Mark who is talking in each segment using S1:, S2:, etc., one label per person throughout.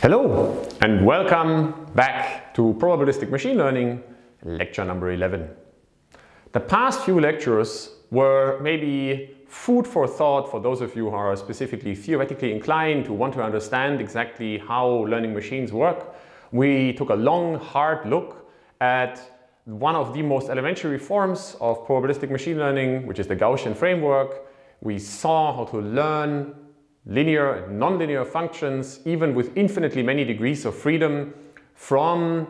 S1: Hello and welcome back to Probabilistic Machine Learning, lecture number 11. The past few lectures were maybe food for thought for those of you who are specifically theoretically inclined to want to understand exactly how learning machines work. We took a long, hard look at one of the most elementary forms of probabilistic machine learning, which is the Gaussian framework. We saw how to learn linear and nonlinear functions, even with infinitely many degrees of freedom from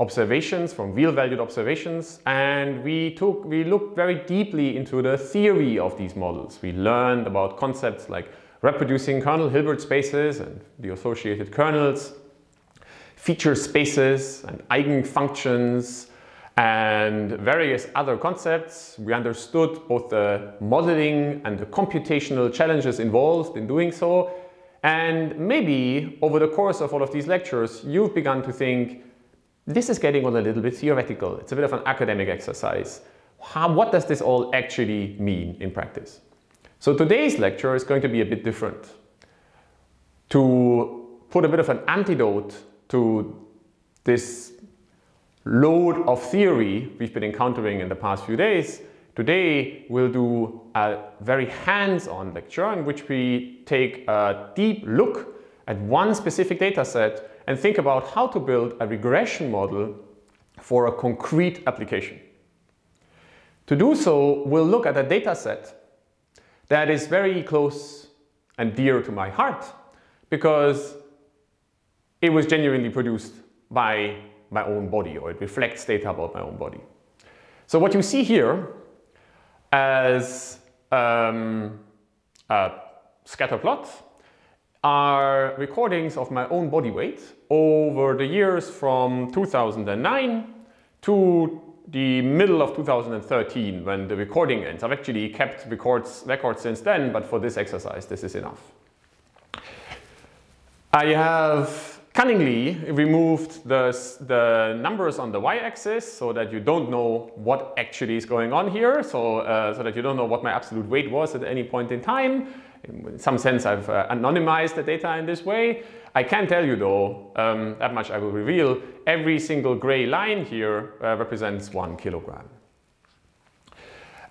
S1: observations, from real-valued observations, and we took, we looked very deeply into the theory of these models. We learned about concepts like reproducing kernel Hilbert spaces and the associated kernels, feature spaces and eigenfunctions, and various other concepts. We understood both the modeling and the computational challenges involved in doing so. And maybe over the course of all of these lectures, you've begun to think, this is getting a little bit theoretical. It's a bit of an academic exercise. How, what does this all actually mean in practice? So today's lecture is going to be a bit different. To put a bit of an antidote to this load of theory we've been encountering in the past few days, today we'll do a very hands-on lecture in which we take a deep look at one specific data set and think about how to build a regression model for a concrete application. To do so, we'll look at a data set that is very close and dear to my heart because it was genuinely produced by my own body or it reflects data about my own body. So what you see here as um, a scatter plot are recordings of my own body weight over the years from 2009 to the middle of 2013 when the recording ends. I've actually kept records, records since then, but for this exercise this is enough. I have cunningly removed the, the numbers on the y-axis so that you don't know what actually is going on here, so, uh, so that you don't know what my absolute weight was at any point in time. In some sense, I've uh, anonymized the data in this way. I can tell you though, um, that much I will reveal, every single gray line here uh, represents one kilogram.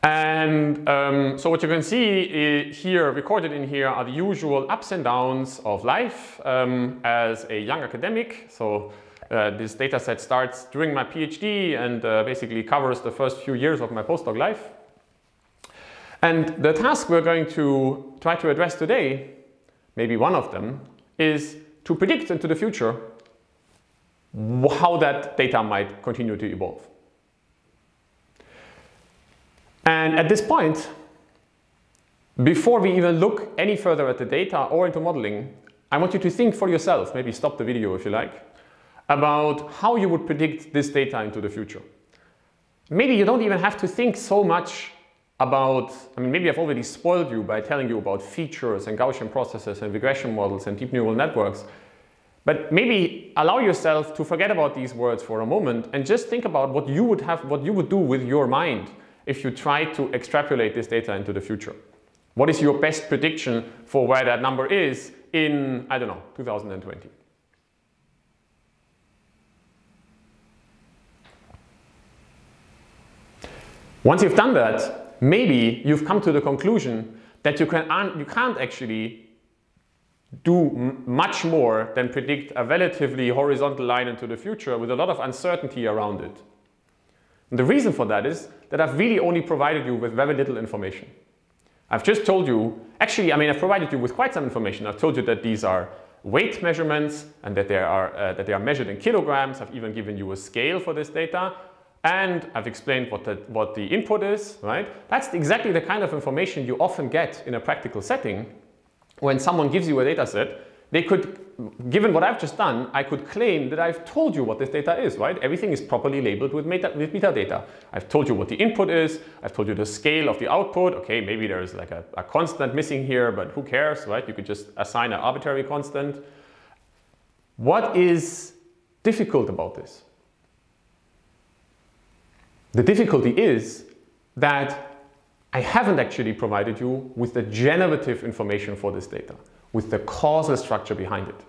S1: And um, so what you can see here, recorded in here, are the usual ups and downs of life um, as a young academic. So uh, this data set starts during my PhD and uh, basically covers the first few years of my postdoc life. And the task we're going to try to address today, maybe one of them, is to predict into the future how that data might continue to evolve. And at this point, before we even look any further at the data or into modeling, I want you to think for yourself, maybe stop the video if you like, about how you would predict this data into the future. Maybe you don't even have to think so much about, I mean, maybe I've already spoiled you by telling you about features and Gaussian processes and regression models and deep neural networks, but maybe allow yourself to forget about these words for a moment and just think about what you would have, what you would do with your mind if you try to extrapolate this data into the future? What is your best prediction for where that number is in, I don't know, 2020? Once you've done that, maybe you've come to the conclusion that you, can, you can't actually do much more than predict a relatively horizontal line into the future with a lot of uncertainty around it. And the reason for that is that I've really only provided you with very little information. I've just told you, actually, I mean, I've provided you with quite some information. I've told you that these are weight measurements and that they are, uh, that they are measured in kilograms. I've even given you a scale for this data. And I've explained what the, what the input is, right? That's exactly the kind of information you often get in a practical setting when someone gives you a data set they could, given what I've just done, I could claim that I've told you what this data is, right? Everything is properly labeled with, meta, with metadata. I've told you what the input is, I've told you the scale of the output. Okay, maybe there's like a, a constant missing here, but who cares, right? You could just assign an arbitrary constant. What is difficult about this? The difficulty is that I haven't actually provided you with the generative information for this data with the causal structure behind it.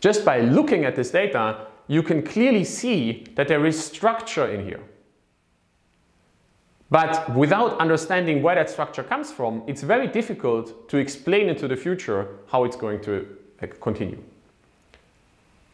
S1: Just by looking at this data, you can clearly see that there is structure in here. But without understanding where that structure comes from, it's very difficult to explain into the future how it's going to continue.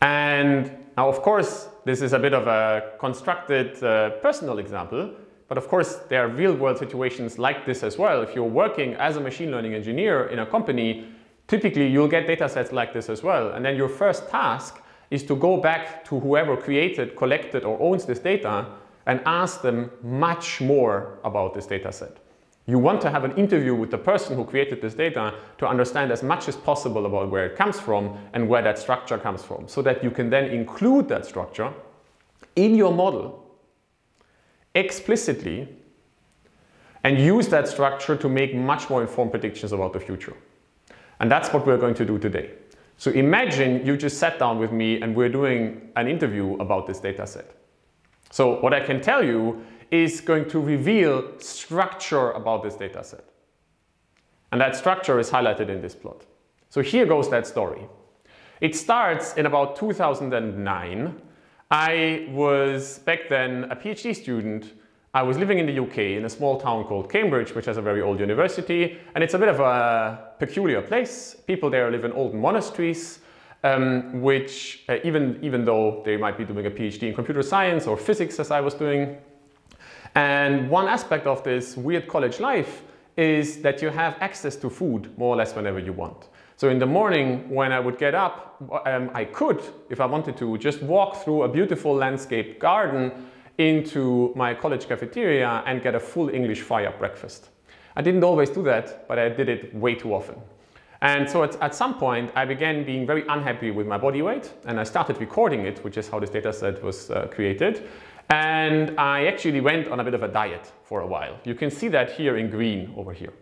S1: And now, of course, this is a bit of a constructed uh, personal example, but of course, there are real world situations like this as well. If you're working as a machine learning engineer in a company, typically you'll get data sets like this as well. And then your first task is to go back to whoever created, collected, or owns this data and ask them much more about this data set. You want to have an interview with the person who created this data to understand as much as possible about where it comes from and where that structure comes from so that you can then include that structure in your model explicitly and use that structure to make much more informed predictions about the future. And that's what we're going to do today. So imagine you just sat down with me and we're doing an interview about this data set. So what I can tell you is going to reveal structure about this data set. And that structure is highlighted in this plot. So here goes that story. It starts in about 2009. I was back then a PhD student. I was living in the UK in a small town called Cambridge, which has a very old university. And it's a bit of a peculiar place. People there live in old monasteries um, which uh, even, even though they might be doing a PhD in computer science or physics as I was doing. And one aspect of this weird college life is that you have access to food more or less whenever you want. So in the morning when I would get up, um, I could, if I wanted to, just walk through a beautiful landscape garden into my college cafeteria and get a full English fire breakfast. I didn't always do that, but I did it way too often. And so at, at, some point, I began being very unhappy with my body weight, and I started recording it, which is how this data set was uh, created. And I actually went on a bit of a diet for a while. You can see that here in green over here.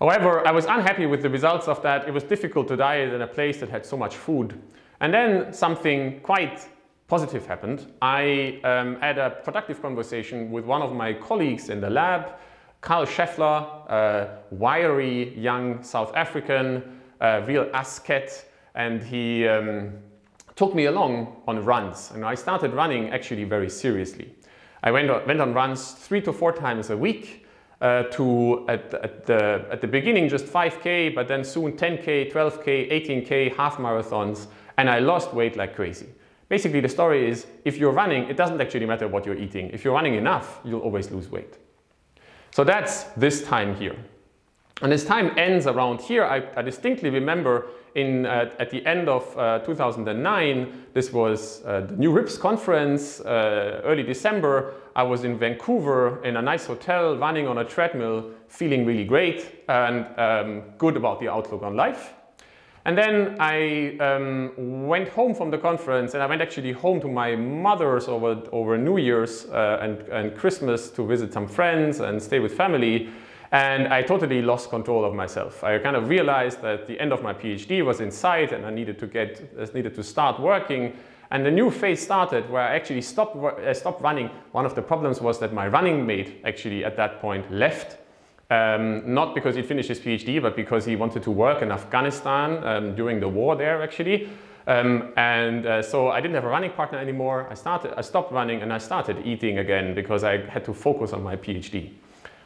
S1: However, I was unhappy with the results of that. It was difficult to diet in a place that had so much food. And then something quite positive happened. I um, had a productive conversation with one of my colleagues in the lab Carl Scheffler, a wiry young South African, a real asket, and he um, took me along on runs. And I started running actually very seriously. I went on, went on runs three to four times a week. Uh, to at, at, the, at the beginning just 5k, but then soon 10k, 12k, 18k, half marathons, and I lost weight like crazy. Basically, the story is if you're running, it doesn't actually matter what you're eating. If you're running enough, you'll always lose weight. So that's this time here. And this time ends around here. I, I distinctly remember in, uh, at the end of uh, 2009, this was uh, the NeurIPS conference, uh, early December. I was in Vancouver in a nice hotel, running on a treadmill, feeling really great and um, good about the outlook on life. And then I um, went home from the conference and I went actually home to my mother's over, over New Year's uh, and, and Christmas to visit some friends and stay with family. And I totally lost control of myself. I kind of realized that the end of my PhD was in sight and I needed to get, I needed to start working. And the new phase started where I actually stopped, I stopped running. One of the problems was that my running mate actually at that point left um, not because he finished his PhD, but because he wanted to work in Afghanistan um, during the war there actually. Um, and uh, so I didn't have a running partner anymore. I, started, I stopped running and I started eating again because I had to focus on my PhD.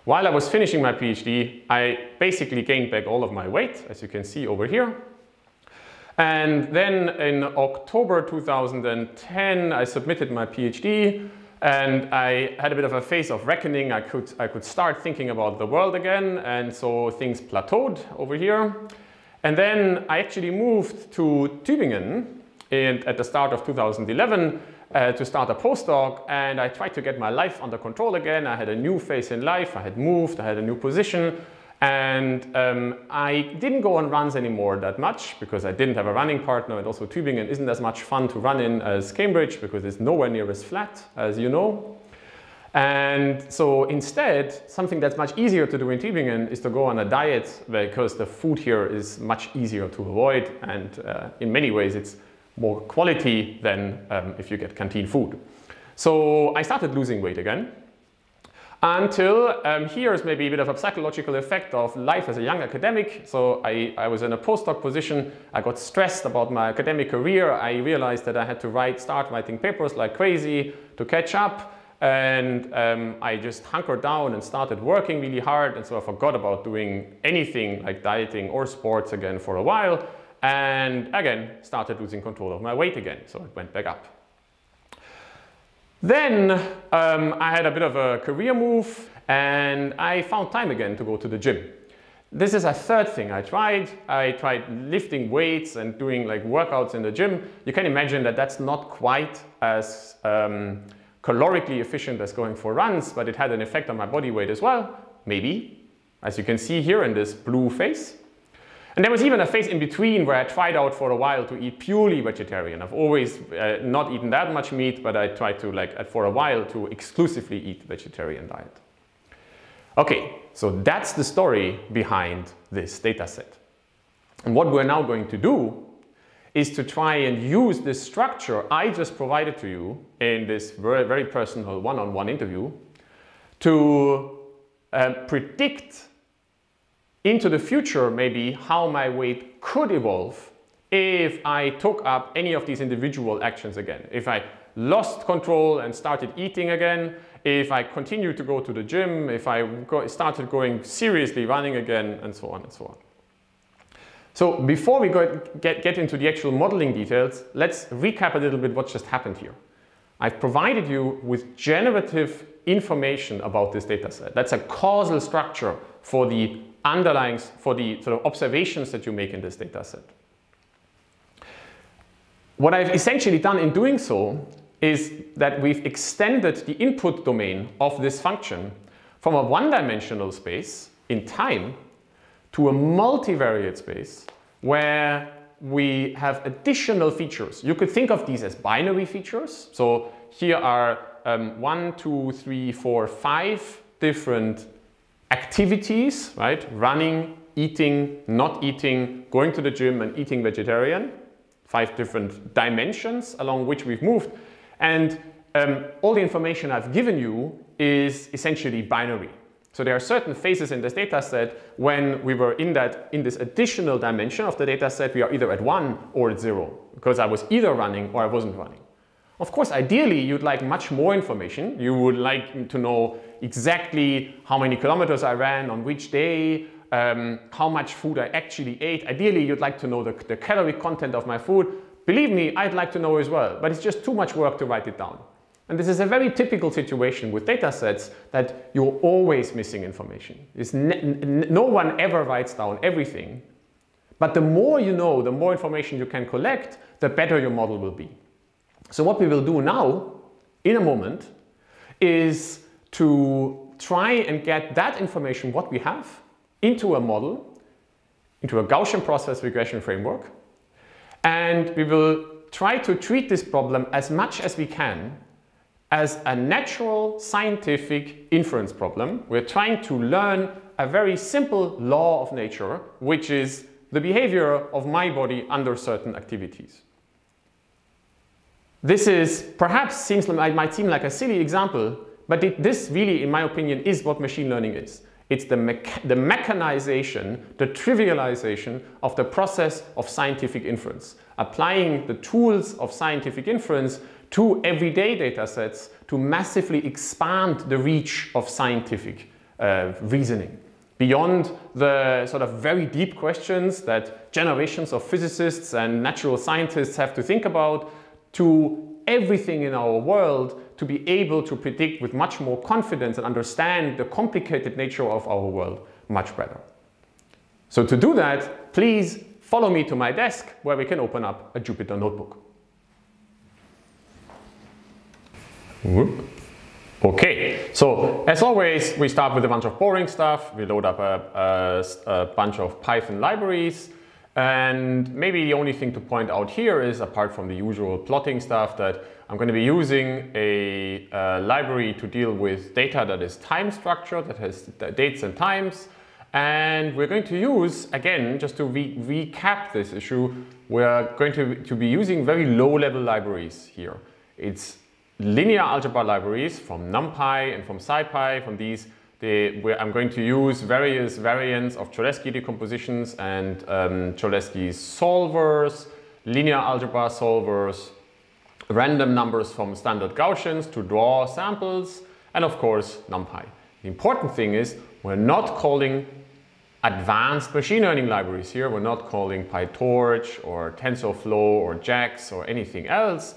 S1: While I was finishing my PhD, I basically gained back all of my weight, as you can see over here. And then in October 2010, I submitted my PhD. And I had a bit of a phase of reckoning. I could, I could start thinking about the world again. And so things plateaued over here. And then I actually moved to Tübingen in, at the start of 2011 uh, to start a postdoc. And I tried to get my life under control again. I had a new phase in life. I had moved. I had a new position. And um, I didn't go on runs anymore that much because I didn't have a running partner and also Tübingen isn't as much fun to run in as Cambridge because it's nowhere near as flat as you know. And so instead, something that's much easier to do in Tübingen is to go on a diet because the food here is much easier to avoid and uh, in many ways it's more quality than um, if you get canteen food. So I started losing weight again Until um, here's maybe a bit of a psychological effect of life as a young academic. So I, I was in a postdoc position. I got stressed about my academic career. I realized that I had to write, start writing papers like crazy to catch up. And um, I just hunkered down and started working really hard. And so I forgot about doing anything like dieting or sports again for a while. And again, started losing control of my weight again. So it went back up. Then um, I had a bit of a career move and I found time again to go to the gym. This is a third thing I tried. I tried lifting weights and doing like workouts in the gym. You can imagine that that's not quite as um, calorically efficient as going for runs, but it had an effect on my body weight as well, maybe, as you can see here in this blue phase. And there was even a phase in between where I tried out for a while to eat purely vegetarian. I've always uh, not eaten that much meat, but I tried to, like, uh, for a while to exclusively eat vegetarian diet. Okay, so that's the story behind this data set. And what we're now going to do is to try and use this structure I just provided to you in this very, very personal one-on-one -on -one interview to uh, predict into the future maybe how my weight could evolve if I took up any of these individual actions again. If I lost control and started eating again, if I continued to go to the gym, if I go, started going seriously running again, and so on and so on. So before we go, get, get into the actual modeling details, let's recap a little bit what just happened here. I've provided you with generative information about this data set. That's a causal structure for the underlying for the sort of observations that you make in this data set. What I've essentially done in doing so is that we've extended the input domain of this function from a one-dimensional space in time to a multivariate space where we have additional features. You could think of these as binary features. So here are um, one, two, three, four, five different activities, right? Running, eating, not eating, going to the gym and eating vegetarian. Five different dimensions along which we've moved. And um, all the information I've given you is essentially binary. So there are certain phases in this data set when we were in that in this additional dimension of the data set, we are either at one or at zero, because I was either running or I wasn't running. Of course, ideally, you'd like much more information. You would like to know exactly how many kilometers I ran on which day, um, how much food I actually ate. Ideally, you'd like to know the, the calorie content of my food. Believe me, I'd like to know as well, but it's just too much work to write it down. And this is a very typical situation with data sets that you're always missing information. no one ever writes down everything. But the more you know, the more information you can collect, the better your model will be. So what we will do now, in a moment, is to try and get that information, what we have, into a model, into a Gaussian process regression framework. And we will try to treat this problem as much as we can as a natural scientific inference problem. We're trying to learn a very simple law of nature, which is the behavior of my body under certain activities. This is perhaps seems like, might seem like a silly example, but it, this really, in my opinion, is what machine learning is. It's the, the mechanization, the trivialization of the process of scientific inference, applying the tools of scientific inference to everyday data sets to massively expand the reach of scientific uh, reasoning beyond the sort of very deep questions that generations of physicists and natural scientists have to think about to everything in our world to be able to predict with much more confidence and understand the complicated nature of our world much better. So to do that, please follow me to my desk where we can open up a Jupyter notebook. Okay, so as always, we start with a bunch of boring stuff. We load up a, a, a bunch of Python libraries. And maybe the only thing to point out here is, apart from the usual plotting stuff, that I'm going to be using a, a library to deal with data that is time structured, that has dates and times. And we're going to use, again, just to re recap this issue, we're going to, to be using very low-level libraries here. It's linear algebra libraries from NumPy and from SciPy, from these, I'm going to use various variants of Cholesky decompositions and um, Cholesky solvers, linear algebra solvers, random numbers from standard Gaussians to draw samples, and of course NumPy. The important thing is we're not calling advanced machine learning libraries here. We're not calling PyTorch or TensorFlow or JAX or anything else.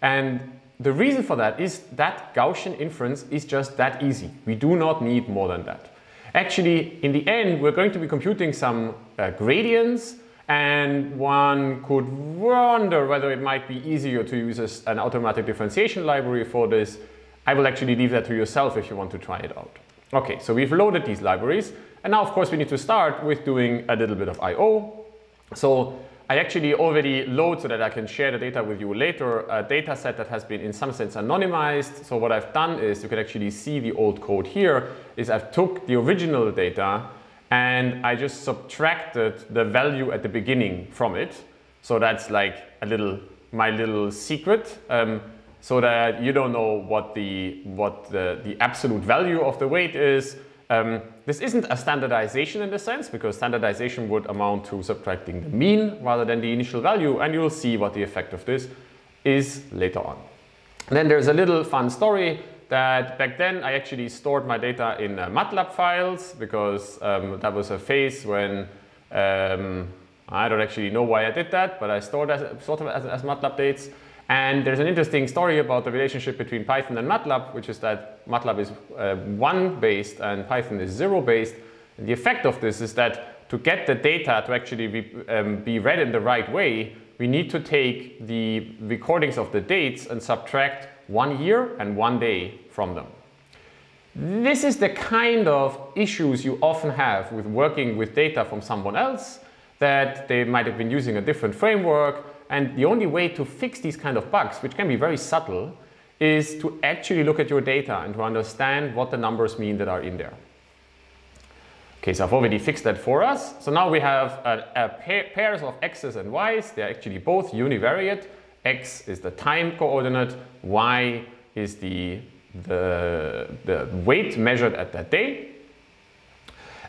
S1: And the reason for that is that Gaussian inference is just that easy. We do not need more than that. Actually, in the end, we're going to be computing some uh, gradients and one could wonder whether it might be easier to use an automatic differentiation library for this. I will actually leave that to yourself if you want to try it out. Okay, so we've loaded these libraries and now of course we need to start with doing a little bit of I.O. So I actually already load so that I can share the data with you later, a data set that has been in some sense anonymized. So what I've done is you can actually see the old code here is I've took the original data and I just subtracted the value at the beginning from it. So that's like a little, my little secret. Um, so that you don't know what the, what the, the absolute value of the weight is. Um, this isn't a standardization in the sense because standardization would amount to subtracting the mean rather than the initial value and you'll see what the effect of this is later on. And then there's a little fun story that back then I actually stored my data in uh, MATLAB files because um, that was a phase when um, I don't actually know why I did that, but I stored as, sort of as, as MATLAB dates. And there's an interesting story about the relationship between Python and MATLAB, which is that MATLAB is uh, 1 based and Python is 0 based. And the effect of this is that to get the data to actually be, um, be read in the right way, we need to take the recordings of the dates and subtract one year and one day from them. This is the kind of issues you often have with working with data from someone else that they might have been using a different framework and the only way to fix these kind of bugs, which can be very subtle, is to actually look at your data and to understand what the numbers mean that are in there. Okay, so I've already fixed that for us. So now we have a, a pair, pairs of x's and y's. They're actually both univariate. x is the time coordinate, y is the, the, the weight measured at that day.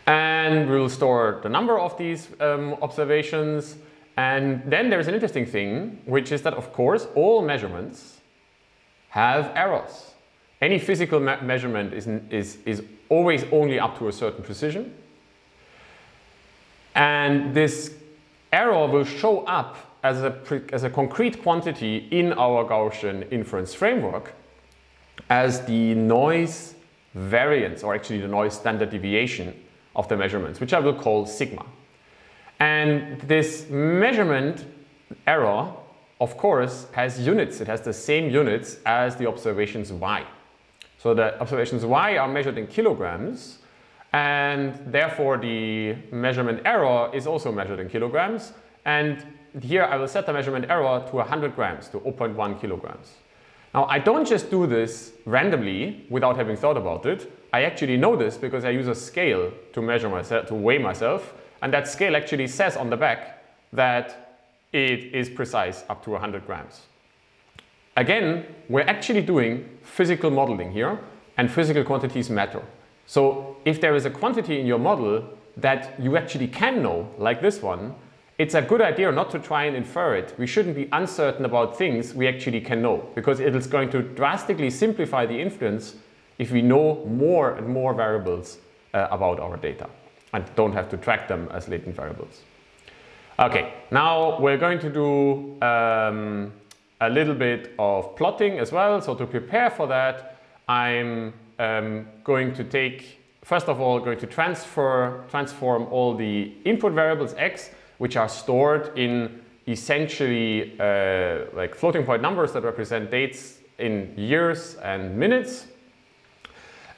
S1: And we'll store the number of these um, observations and then there's an interesting thing, which is that of course all measurements have errors. Any physical me measurement is, is, is always only up to a certain precision. And this error will show up as a, as a concrete quantity in our Gaussian inference framework as the noise variance, or actually the noise standard deviation of the measurements, which I will call sigma. And this measurement error, of course, has units. It has the same units as the observations y. So the observations y are measured in kilograms, and therefore the measurement error is also measured in kilograms. And here I will set the measurement error to 100 grams, to 0.1 kilograms. Now I don't just do this randomly without having thought about it. I actually know this because I use a scale to measure myself, to weigh myself, and that scale actually says on the back that it is precise up to 100 grams. Again, we're actually doing physical modeling here, and physical quantities matter. So if there is a quantity in your model that you actually can know, like this one, it's a good idea not to try and infer it. We shouldn't be uncertain about things we actually can know, because it is going to drastically simplify the inference if we know more and more variables uh, about our data and don't have to track them as latent variables. Okay, now we're going to do um, a little bit of plotting as well. So to prepare for that, I'm um, going to take, first of all, going to transfer, transform all the input variables x, which are stored in essentially uh, like floating point numbers that represent dates in years and minutes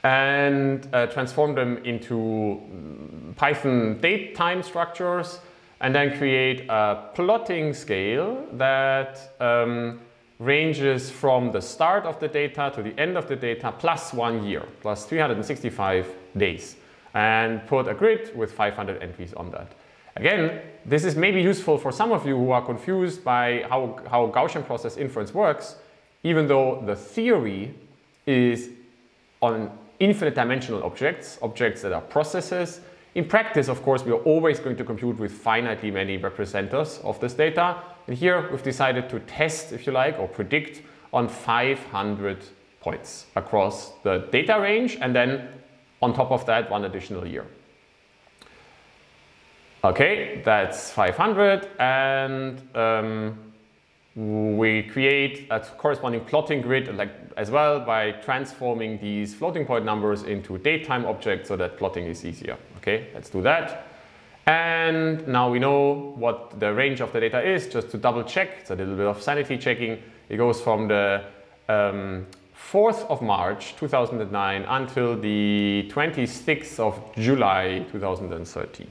S1: and uh, transform them into mm, Python date time structures and then create a plotting scale that um, ranges from the start of the data to the end of the data plus one year, plus 365 days, and put a grid with 500 entries on that. Again, this is maybe useful for some of you who are confused by how, how Gaussian process inference works. even though the theory is on infinite dimensional objects, objects that are processes. In practice, of course, we are always going to compute with finitely many representers of this data. And here we've decided to test, if you like, or predict on 500 points across the data range and then on top of that one additional year. Okay, that's 500 and um, we create a corresponding plotting grid like, as well by transforming these floating point numbers into datetime objects so that plotting is easier. Okay, let's do that. And now we know what the range of the data is, just to double check, it's a little bit of sanity checking. It goes from the um, 4th of March 2009 until the 26th of July 2013.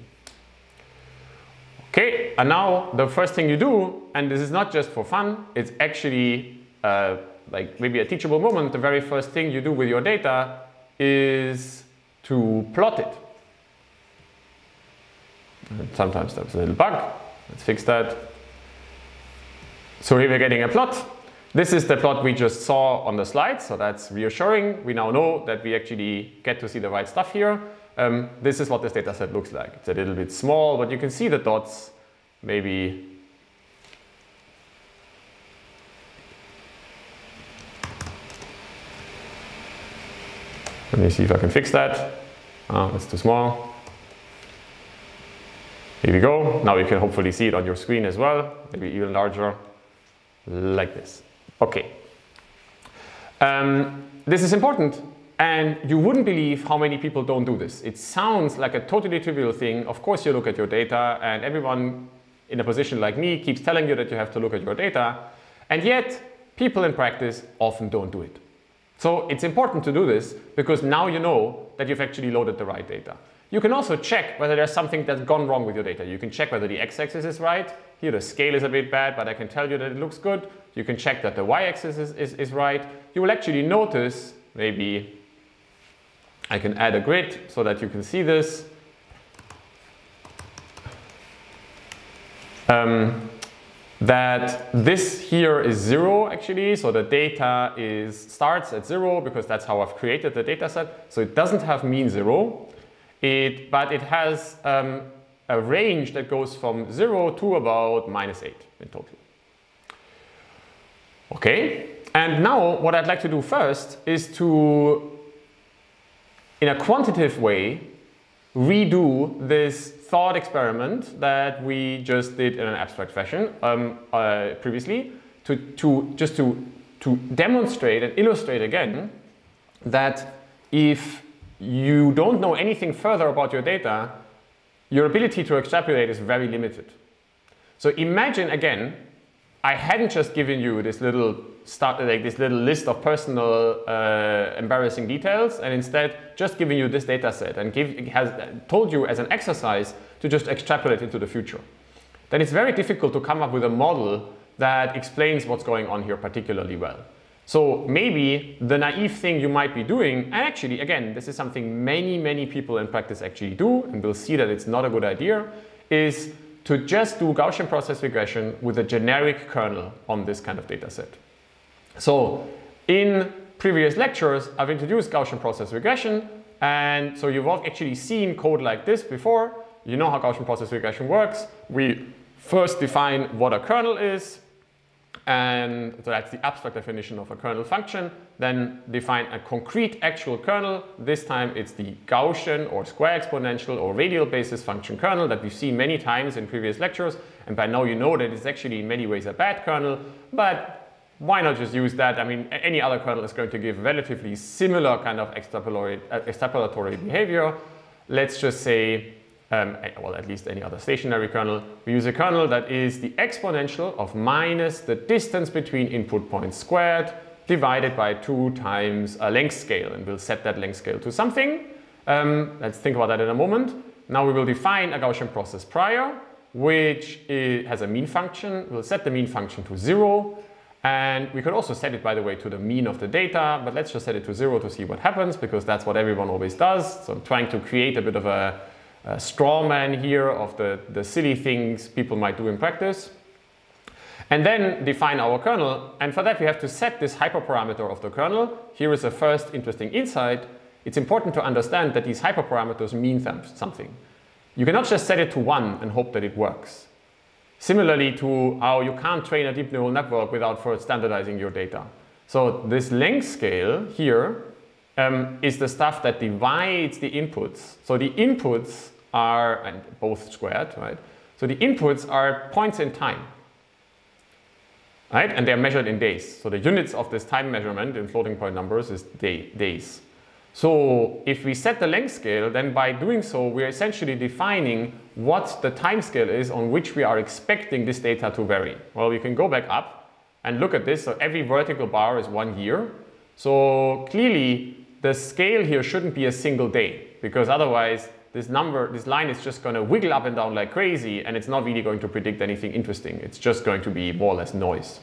S1: And now the first thing you do, and this is not just for fun, it's actually uh, like maybe a teachable moment, the very first thing you do with your data is to plot it. And sometimes there's a little bug, let's fix that. So here we're getting a plot. This is the plot we just saw on the slide, so that's reassuring. We now know that we actually get to see the right stuff here. Um, this is what this data set looks like. It's a little bit small, but you can see the dots. Maybe Let me see if I can fix that. Oh, that's too small. Here we go. Now you can hopefully see it on your screen as well, maybe even larger, like this. Okay. Um, this is important and you wouldn't believe how many people don't do this. It sounds like a totally trivial thing. Of course you look at your data and everyone in a position like me keeps telling you that you have to look at your data. And yet people in practice often don't do it. So it's important to do this because now you know that you've actually loaded the right data. You can also check whether there's something that's gone wrong with your data. You can check whether the x-axis is right. Here the scale is a bit bad, but I can tell you that it looks good. You can check that the y-axis is, is, is right. You will actually notice, maybe I can add a grid so that you can see this. Um, that this here is zero actually, so the data is starts at zero because that's how I've created the data set. So it doesn't have mean zero, it, but it has um, a range that goes from zero to about minus eight in total. Okay, and now what I'd like to do first is to in a quantitative way, redo this thought experiment that we just did in an abstract fashion um, uh, previously to, to just to, to demonstrate and illustrate again that if you don't know anything further about your data, your ability to extrapolate is very limited. So imagine again I hadn't just given you this little start, like this little list of personal uh, embarrassing details, and instead just giving you this data set and give, has told you as an exercise to just extrapolate into the future. Then it's very difficult to come up with a model that explains what's going on here particularly well. So maybe the naive thing you might be doing, and actually, again, this is something many, many people in practice actually do, and we'll see that it's not a good idea, is to just do Gaussian process regression with a generic kernel on this kind of data set. So in previous lectures, I've introduced Gaussian process regression. And so you've actually seen code like this before. You know how Gaussian process regression works. We first define what a kernel is, and so that's the abstract definition of a kernel function. Then define a concrete actual kernel. This time it's the Gaussian or square exponential or radial basis function kernel that we've seen many times in previous lectures. And by now you know that it's actually in many ways a bad kernel, but why not just use that? I mean, any other kernel is going to give relatively similar kind of extrapolatory, uh, extrapolatory behavior. Let's just say um, well, at least any other stationary kernel, we use a kernel that is the exponential of minus the distance between input points squared divided by 2 times a length scale. And we'll set that length scale to something. Um, let's think about that in a moment. Now we will define a Gaussian process prior, which has a mean function. We'll set the mean function to 0. And we could also set it, by the way, to the mean of the data, but let's just set it to 0 to see what happens, because that's what everyone always does. So I'm trying to create a bit of a straw man here of the, the silly things people might do in practice. And then define our kernel. And for that, we have to set this hyperparameter of the kernel. Here is a first interesting insight. It's important to understand that these hyperparameters mean something. You cannot just set it to one and hope that it works. Similarly to how you can't train a deep neural network without first standardizing your data. So this length scale here um, is the stuff that divides the inputs. So the inputs are, and both squared, right? So the inputs are points in time, right? And they're measured in days. So the units of this time measurement in floating point numbers is day, days. So if we set the length scale, then by doing so, we're essentially defining what the time scale is on which we are expecting this data to vary. Well, we can go back up and look at this. So every vertical bar is one year. So clearly the scale here shouldn't be a single day because otherwise this number, this line is just going to wiggle up and down like crazy and it's not really going to predict anything interesting. It's just going to be more or less noise.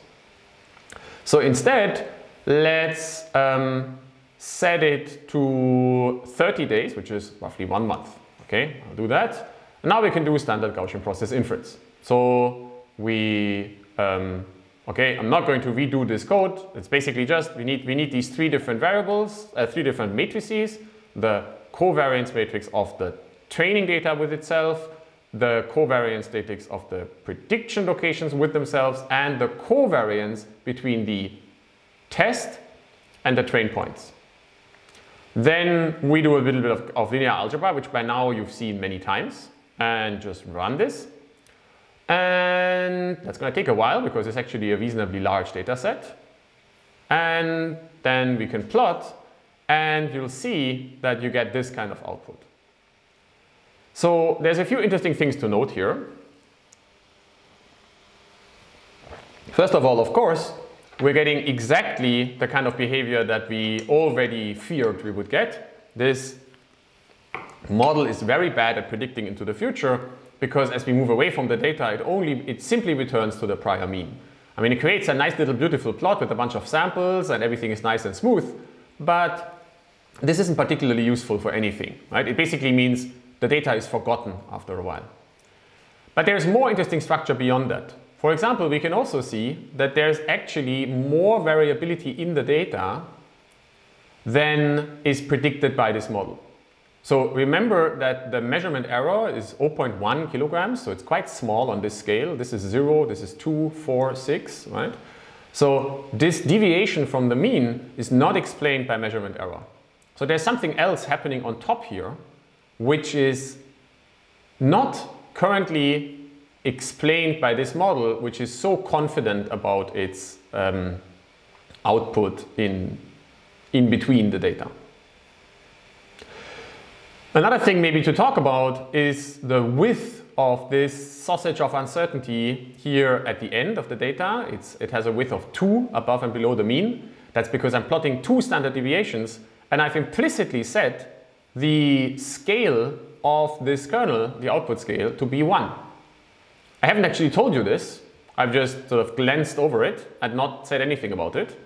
S1: So instead, let's um, set it to 30 days, which is roughly one month. Okay, I'll do that. And now we can do standard Gaussian process inference. So we um, Okay, I'm not going to redo this code. It's basically just we need, we need these three different variables, uh, three different matrices, the covariance matrix of the training data with itself, the covariance matrix of the prediction locations with themselves, and the covariance between the test and the train points. Then we do a little bit of, of linear algebra, which by now you've seen many times, and just run this. And that's going to take a while because it's actually a reasonably large data set. And then we can plot and you'll see that you get this kind of output. So there's a few interesting things to note here. First of all, of course, we're getting exactly the kind of behavior that we already feared we would get. This model is very bad at predicting into the future because as we move away from the data, it only it simply returns to the prior mean. I mean, it creates a nice little beautiful plot with a bunch of samples and everything is nice and smooth, but this isn't particularly useful for anything, right? It basically means the data is forgotten after a while. But there's more interesting structure beyond that. For example, we can also see that there's actually more variability in the data than is predicted by this model. So remember that the measurement error is 0.1 kilograms, so it's quite small on this scale. This is 0, this is 2, 4, 6, right? So this deviation from the mean is not explained by measurement error. So there's something else happening on top here, which is not currently explained by this model, which is so confident about its um, output in, in between the data. Another thing maybe to talk about is the width of this sausage of uncertainty here at the end of the data. It's, it has a width of 2 above and below the mean. That's because I'm plotting two standard deviations and I've implicitly set the scale of this kernel, the output scale, to be 1. I haven't actually told you this. I've just sort of glanced over it and not said anything about it.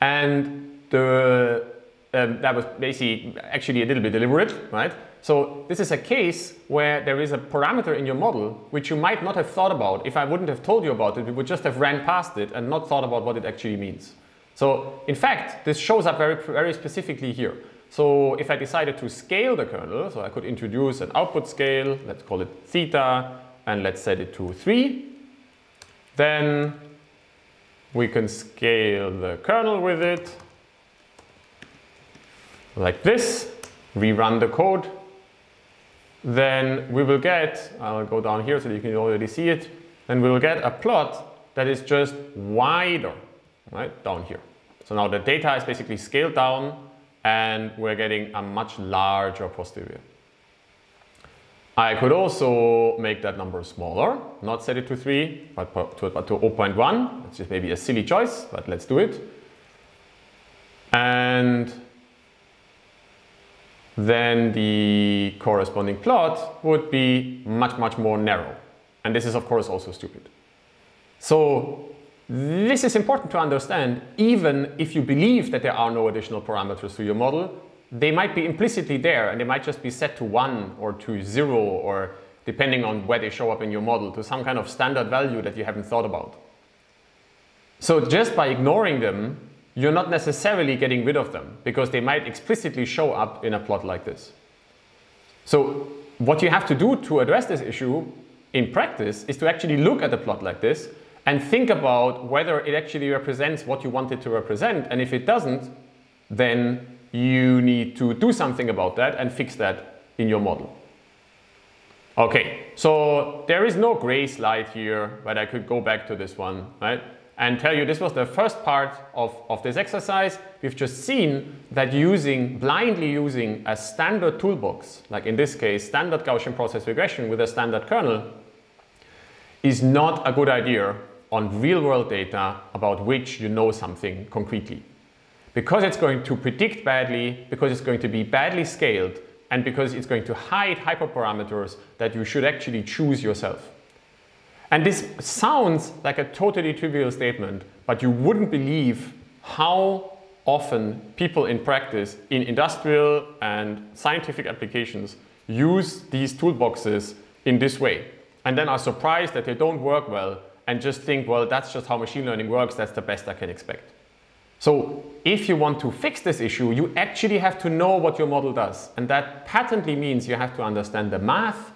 S1: And the um, that was basically actually a little bit deliberate, right? So this is a case where there is a parameter in your model which you might not have thought about. If I wouldn't have told you about it, we would just have ran past it and not thought about what it actually means. So in fact, this shows up very, very specifically here. So if I decided to scale the kernel, so I could introduce an output scale, let's call it theta, and let's set it to 3, then we can scale the kernel with it like this, rerun the code, then we will get, I'll go down here so you can already see it, then we will get a plot that is just wider, right, down here. So now the data is basically scaled down and we're getting a much larger posterior. I could also make that number smaller, not set it to 3, but to, but to 0.1. It's just maybe a silly choice, but let's do it. And then the corresponding plot would be much, much more narrow. And this is of course also stupid. So this is important to understand even if you believe that there are no additional parameters to your model, they might be implicitly there and they might just be set to one or to zero or depending on where they show up in your model to some kind of standard value that you haven't thought about. So just by ignoring them, you're not necessarily getting rid of them because they might explicitly show up in a plot like this. So what you have to do to address this issue in practice is to actually look at a plot like this and think about whether it actually represents what you want it to represent. And if it doesn't, then you need to do something about that and fix that in your model. Okay, so there is no gray slide here, but I could go back to this one, right? And tell you this was the first part of, of this exercise. We've just seen that using, blindly using a standard toolbox, like in this case, standard Gaussian process regression with a standard kernel, is not a good idea on real world data about which you know something concretely. Because it's going to predict badly, because it's going to be badly scaled, and because it's going to hide hyperparameters that you should actually choose yourself. And this sounds like a totally trivial statement, but you wouldn't believe how often people in practice in industrial and scientific applications use these toolboxes in this way and then are surprised that they don't work well and just think, well, that's just how machine learning works, that's the best I can expect. So if you want to fix this issue, you actually have to know what your model does. And that patently means you have to understand the math,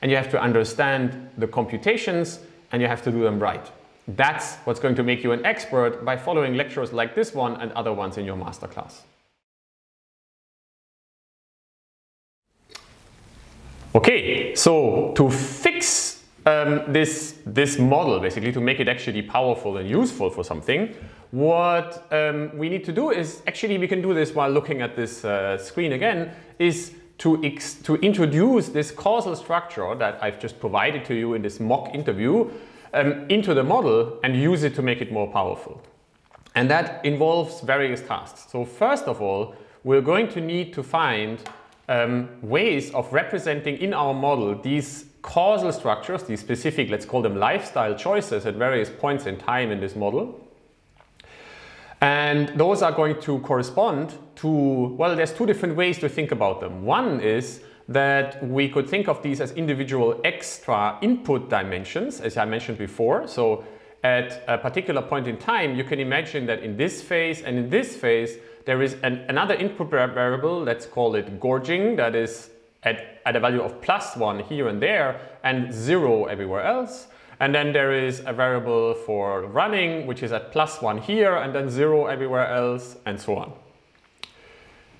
S1: and you have to understand the computations, and you have to do them right. That's what's going to make you an expert by following lectures like this one and other ones in your masterclass. Okay, so to fix um, this, this model, basically, to make it actually powerful and useful for something, what um, we need to do is, actually we can do this while looking at this uh, screen again, is to, to introduce this causal structure that I've just provided to you in this mock interview um, into the model and use it to make it more powerful. And that involves various tasks. So first of all, we're going to need to find um, ways of representing in our model these causal structures, these specific, let's call them lifestyle choices at various points in time in this model. And those are going to correspond to, well, there's two different ways to think about them. One is that we could think of these as individual extra input dimensions, as I mentioned before. So at a particular point in time, you can imagine that in this phase and in this phase, there is an, another input variable, let's call it gorging, that is at, at a value of plus one here and there and zero everywhere else. And then there is a variable for running, which is at plus one here and then zero everywhere else and so on.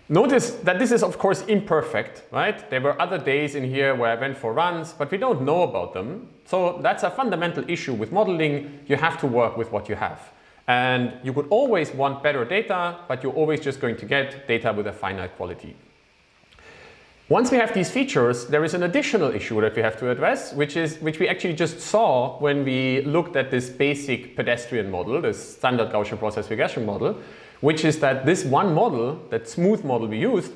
S1: Notice that this is of course imperfect, right? There were other days in here where I went for runs, but we don't know about them. So that's a fundamental issue with modeling. You have to work with what you have. And you could always want better data, but you're always just going to get data with a finite quality. Once we have these features, there is an additional issue that we have to address, which is which we actually just saw when we looked at this basic pedestrian model, this standard Gaussian process regression model, which is that this one model, that smooth model we used,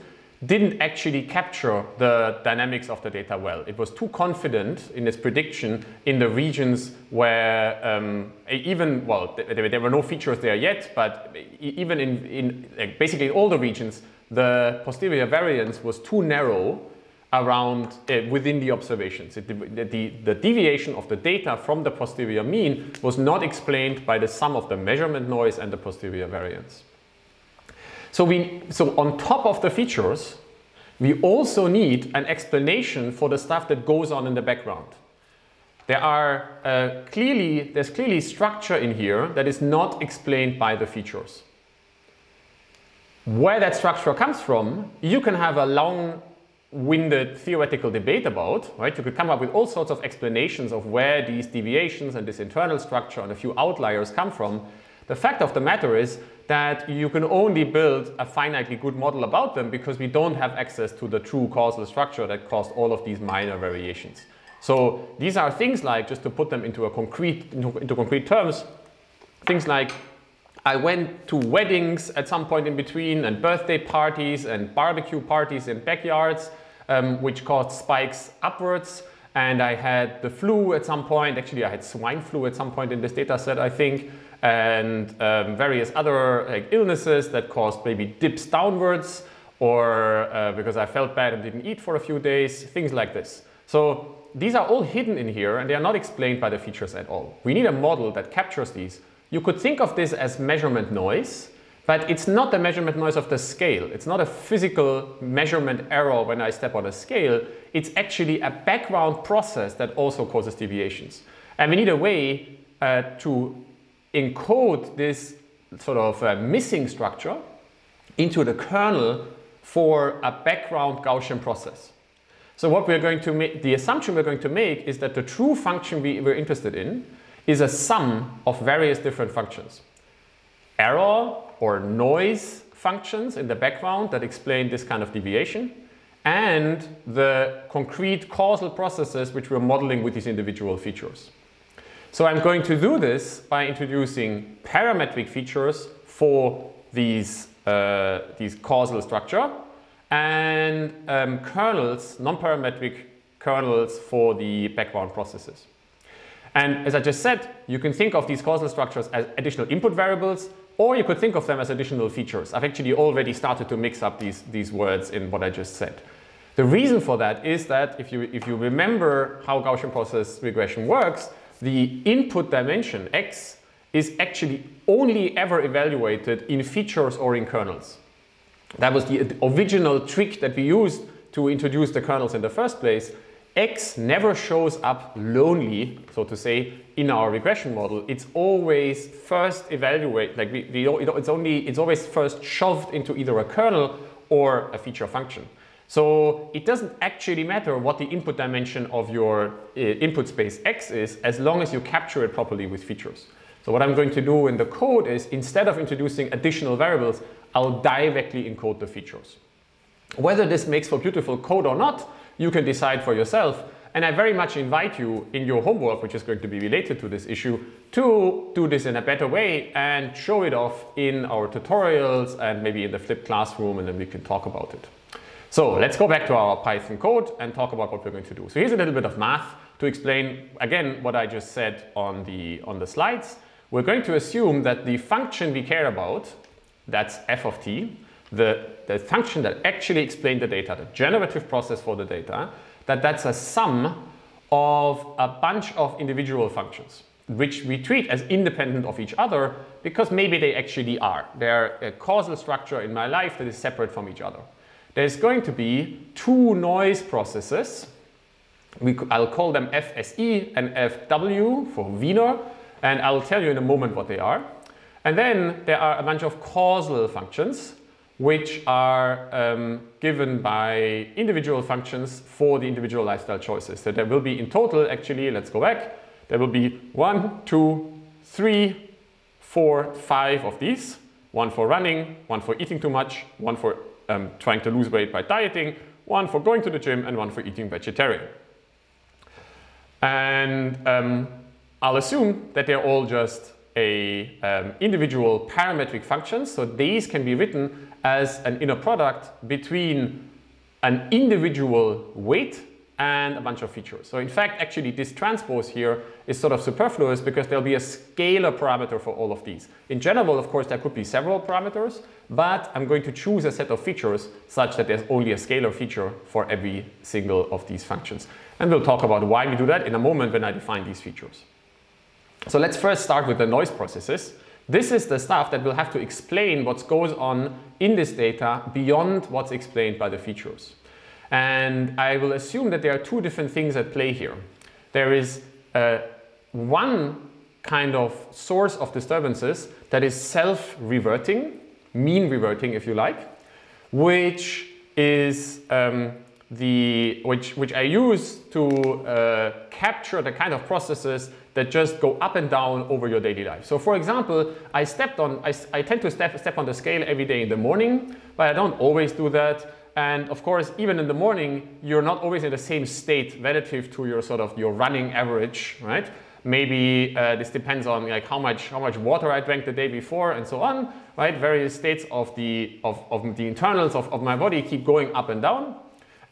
S1: didn't actually capture the dynamics of the data well. It was too confident in its prediction in the regions where um, even, well, there, were no features there yet, but even in, in basically in all the regions, the posterior variance was too narrow around uh, within the observations. It, the, the, the, deviation of the data from the posterior mean was not explained by the sum of the measurement noise and the posterior variance. So, we, so on top of the features, we also need an explanation for the stuff that goes on in the background. There are uh, clearly, there's clearly structure in here that is not explained by the features. Where that structure comes from, you can have a long-winded theoretical debate about, right? You could come up with all sorts of explanations of where these deviations and this internal structure and a few outliers come from. The fact of the matter is that you can only build a finitely good model about them because we don't have access to the true causal structure that caused all of these minor variations. So these are things like, just to put them into a concrete, into, into concrete terms, things like I went to weddings at some point in between and birthday parties and barbecue parties in backyards, um, which caused spikes upwards. And I had the flu at some point. Actually, I had swine flu at some point in this data set, I think and um, various other like, illnesses that caused maybe dips downwards or uh, because I felt bad and didn't eat for a few days, things like this. So these are all hidden in here and they are not explained by the features at all. We need a model that captures these you could think of this as measurement noise, but it's not the measurement noise of the scale. It's not a physical measurement error when I step on a scale. It's actually a background process that also causes deviations. And we need a way uh, to encode this sort of uh, missing structure into the kernel for a background Gaussian process. So what we're going to make, the assumption we're going to make is that the true function we, we're interested in is a sum of various different functions. Error or noise functions in the background that explain this kind of deviation and the concrete causal processes which we're modeling with these individual features. So I'm going to do this by introducing parametric features for these, uh, these causal structure and um, kernels, non-parametric kernels for the background processes. And as I just said, you can think of these causal structures as additional input variables, or you could think of them as additional features. I've actually already started to mix up these, these words in what I just said. The reason for that is that if you, if you remember how Gaussian process regression works, the input dimension, x, is actually only ever evaluated in features or in kernels. That was the original trick that we used to introduce the kernels in the first place. X never shows up lonely, so to say, in our regression model. It's always first evaluate, like we, we it's only, it's always first shoved into either a kernel or a feature function. So it doesn't actually matter what the input dimension of your uh, input space X is, as long as you capture it properly with features. So what I'm going to do in the code is instead of introducing additional variables, I'll directly encode the features. Whether this makes for beautiful code or not, you can decide for yourself. And I very much invite you in your homework, which is going to be related to this issue, to do this in a better way and show it off in our tutorials and maybe in the flipped classroom and then we can talk about it. So let's go back to our Python code and talk about what we're going to do. So here's a little bit of math to explain again what I just said on the, on the slides. We're going to assume that the function we care about, that's f of t, the, the function that actually explained the data, the generative process for the data, that that's a sum of a bunch of individual functions, which we treat as independent of each other because maybe they actually are. They're a causal structure in my life that is separate from each other there's going to be two noise processes. We, I'll call them FSE and FW for Wiener, and I'll tell you in a moment what they are. And then there are a bunch of causal functions, which are um, given by individual functions for the individual lifestyle choices. So there will be in total, actually, let's go back, there will be one, two, three, four, five of these. One for running, one for eating too much, one for um, trying to lose weight by dieting, one for going to the gym, and one for eating vegetarian. And um, I'll assume that they're all just a um, individual parametric functions. So these can be written as an inner product between an individual weight and a bunch of features. So in fact, actually this transpose here is sort of superfluous because there'll be a scalar parameter for all of these. In general, of course, there could be several parameters, but I'm going to choose a set of features such that there's only a scalar feature for every single of these functions. And we'll talk about why we do that in a moment when I define these features. So let's first start with the noise processes. This is the stuff that will have to explain what goes on in this data beyond what's explained by the features. And I will assume that there are two different things at play here. There is uh, one kind of source of disturbances that is self-reverting, mean reverting if you like, which is um, the which which I use to uh, capture the kind of processes that just go up and down over your daily life. So for example, I stepped on I, I tend to step step on the scale every day in the morning, but I don't always do that. And of course, even in the morning, you're not always in the same state relative to your sort of your running average, right? Maybe uh, this depends on like how much how much water I drank the day before and so on, right? Various states of the of, of the internals of, of my body keep going up and down,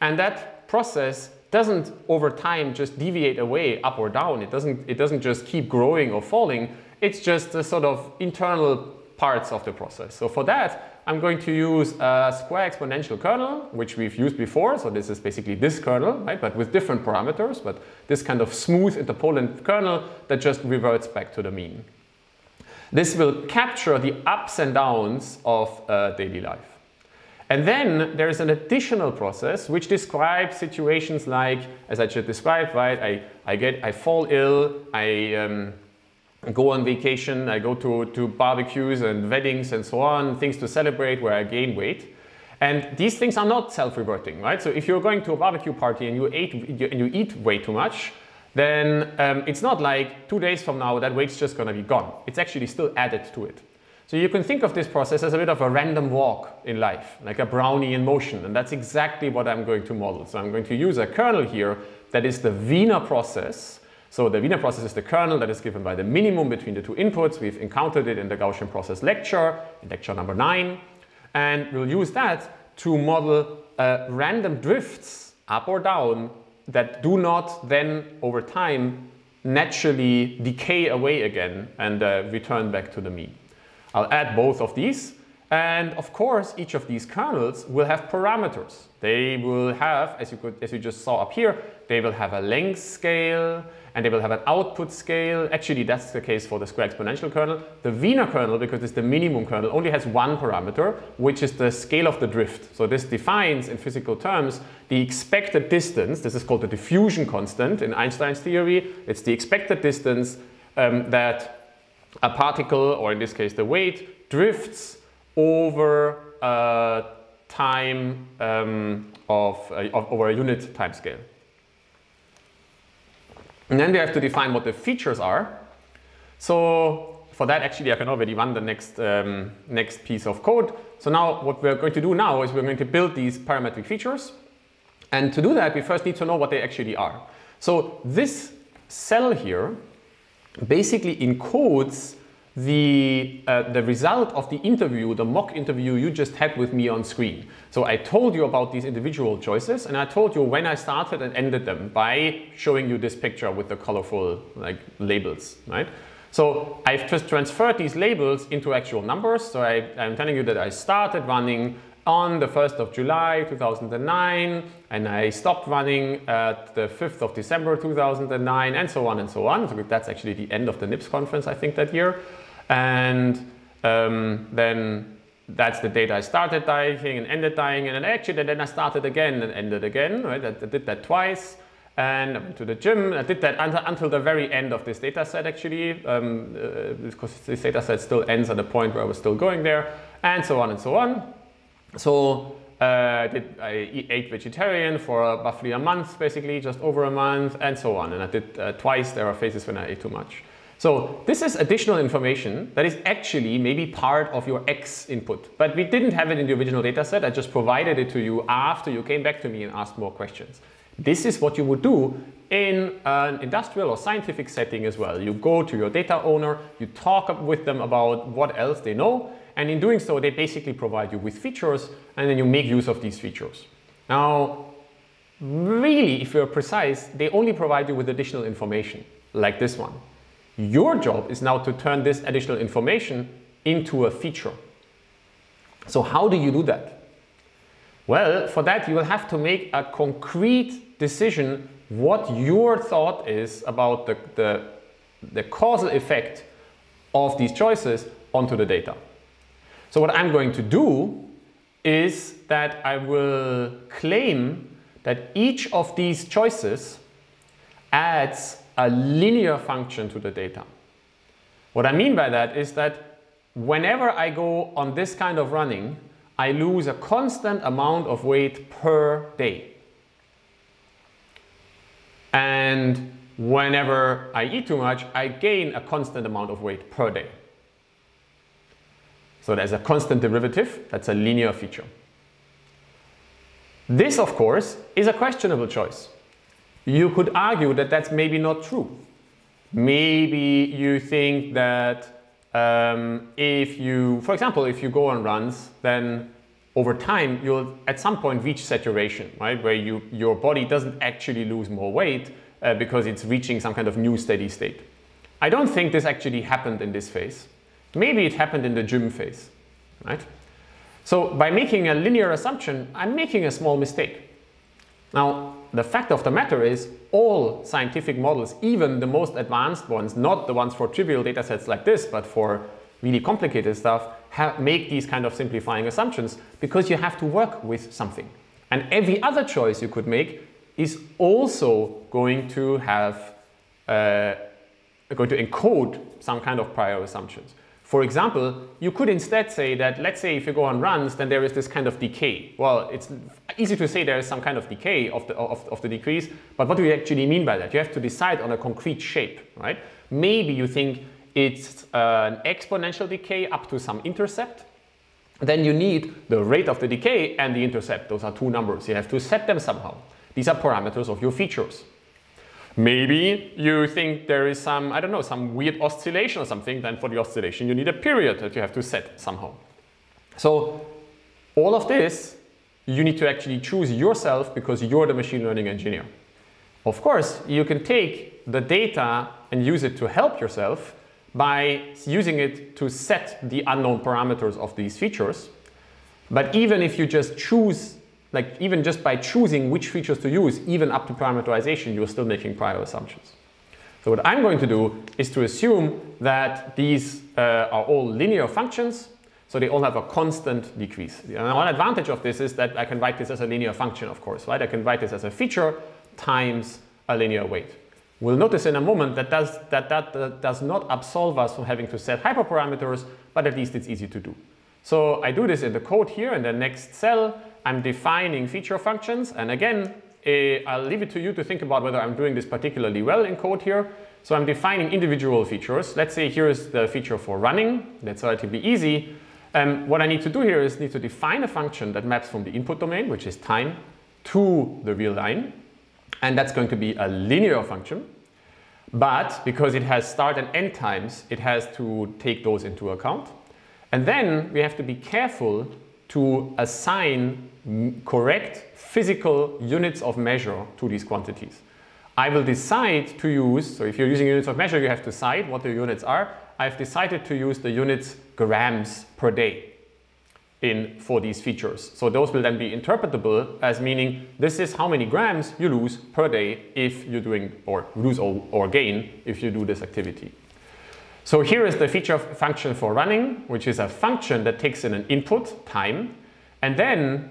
S1: and that process doesn't over time just deviate away up or down. It doesn't it doesn't just keep growing or falling. It's just the sort of internal parts of the process. So for that, I'm going to use a square exponential kernel, which we've used before. So this is basically this kernel, right? But with different parameters, but this kind of smooth interpolant kernel that just reverts back to the mean. This will capture the ups and downs of uh, daily life. And then there is an additional process which describes situations like, as I just described, right? I, I get, I fall ill, I um, go on vacation, I go to, to barbecues and weddings and so on, things to celebrate where I gain weight. And these things are not self-reverting, right? So if you're going to a barbecue party and you, ate, and you eat way too much, then um, it's not like two days from now that weight's just gonna be gone. It's actually still added to it. So you can think of this process as a bit of a random walk in life, like a Brownian motion, and that's exactly what I'm going to model. So I'm going to use a kernel here that is the Wiener process. So the Wiener process is the kernel that is given by the minimum between the two inputs. We've encountered it in the Gaussian process lecture, in lecture number nine, and we'll use that to model uh, random drifts up or down that do not then over time naturally decay away again and uh, return back to the mean. I'll add both of these. And of course, each of these kernels will have parameters. They will have, as you, could, as you just saw up here, they will have a length scale, and they will have an output scale. Actually, that's the case for the square exponential kernel. The Wiener kernel, because it's the minimum kernel, only has one parameter, which is the scale of the drift. So this defines, in physical terms, the expected distance. This is called the diffusion constant in Einstein's theory. It's the expected distance um, that a particle, or in this case the weight, drifts over a time um, of, uh, of, over a unit time scale. And then we have to define what the features are. So for that, actually, I can already run the next, um, next piece of code. So now what we're going to do now is we're going to build these parametric features. And to do that, we first need to know what they actually are. So this cell here basically encodes the, uh, the result of the interview, the mock interview you just had with me on screen. So I told you about these individual choices and I told you when I started and ended them by showing you this picture with the colorful like labels, right? So I've just transferred these labels into actual numbers. So I, I'm telling you that I started running on the 1st of July 2009 and I stopped running at the 5th of December 2009 and so on and so on. So that's actually the end of the NIPS conference I think that year. And um, then that's the date I started dying and ended dying and then actually then I started again and ended again, right? I, did that twice and I went to the gym. I did that until, until the very end of this data set actually, um, uh, because this data set still ends at the point where I was still going there and so on and so on. So uh, I, did, I ate vegetarian for roughly a month, basically, just over a month, and so on. And I did uh, twice. There are phases when I ate too much. So this is additional information that is actually maybe part of your X input, but we didn't have it in the original data set. I just provided it to you after you came back to me and asked more questions. This is what you would do in an industrial or scientific setting as well. You go to your data owner, you talk with them about what else they know, and in doing so, they basically provide you with features and then you make use of these features. Now, really, if you're precise, they only provide you with additional information like this one. Your job is now to turn this additional information into a feature. So how do you do that? Well, for that you will have to make a concrete decision what your thought is about the, the, the causal effect of these choices onto the data. So what I'm going to do is that I will claim that each of these choices adds a linear function to the data. What I mean by that is that whenever I go on this kind of running, I lose a constant amount of weight per day. And whenever I eat too much, I gain a constant amount of weight per day. So there's a constant derivative, that's a linear feature. This, of course, is a questionable choice. You could argue that that's maybe not true. Maybe you think that um, if you, for example, if you go on runs, then over time you'll at some point reach saturation, right? Where you, your body doesn't actually lose more weight uh, because it's reaching some kind of new steady state. I don't think this actually happened in this phase. Maybe it happened in the gym phase, right? So by making a linear assumption, I'm making a small mistake. Now, the fact of the matter is all scientific models, even the most advanced ones, not the ones for trivial data sets like this, but for really complicated stuff, make these kind of simplifying assumptions because you have to work with something. And every other choice you could make is also going to have, uh, going to encode some kind of prior assumptions. For example, you could instead say that, let's say if you go on runs, then there is this kind of decay. Well, it's easy to say there is some kind of decay of the, of, of the decrease, but what do you actually mean by that? You have to decide on a concrete shape, right? Maybe you think it's uh, an exponential decay up to some intercept. Then you need the rate of the decay and the intercept. Those are two numbers. You have to set them somehow. These are parameters of your features. Maybe you think there is some, I don't know, some weird oscillation or something, then for the oscillation you need a period that you have to set somehow. So all of this you need to actually choose yourself because you're the machine learning engineer. Of course, you can take the data and use it to help yourself by using it to set the unknown parameters of these features. But even if you just choose like even just by choosing which features to use, even up to parameterization, you're still making prior assumptions. So what I'm going to do is to assume that these uh, are all linear functions, so they all have a constant decrease. And one advantage of this is that I can write this as a linear function, of course, right? I can write this as a feature times a linear weight. We'll notice in a moment that does, that, that, that does not absolve us from having to set hyperparameters, but at least it's easy to do. So I do this in the code here in the next cell, I'm defining feature functions. And again, uh, I'll leave it to you to think about whether I'm doing this particularly well in code here. So I'm defining individual features. Let's say here's the feature for running. That's relatively easy. Um, what I need to do here is need to define a function that maps from the input domain, which is time, to the real line. And that's going to be a linear function. But because it has start and end times, it has to take those into account. And then we have to be careful to assign correct physical units of measure to these quantities. I will decide to use, so if you're using units of measure, you have to decide what the units are. I've decided to use the units grams per day in, for these features. So those will then be interpretable as meaning this is how many grams you lose per day if you're doing, or lose or, or gain if you do this activity. So here is the feature function for running, which is a function that takes in an input, time, and then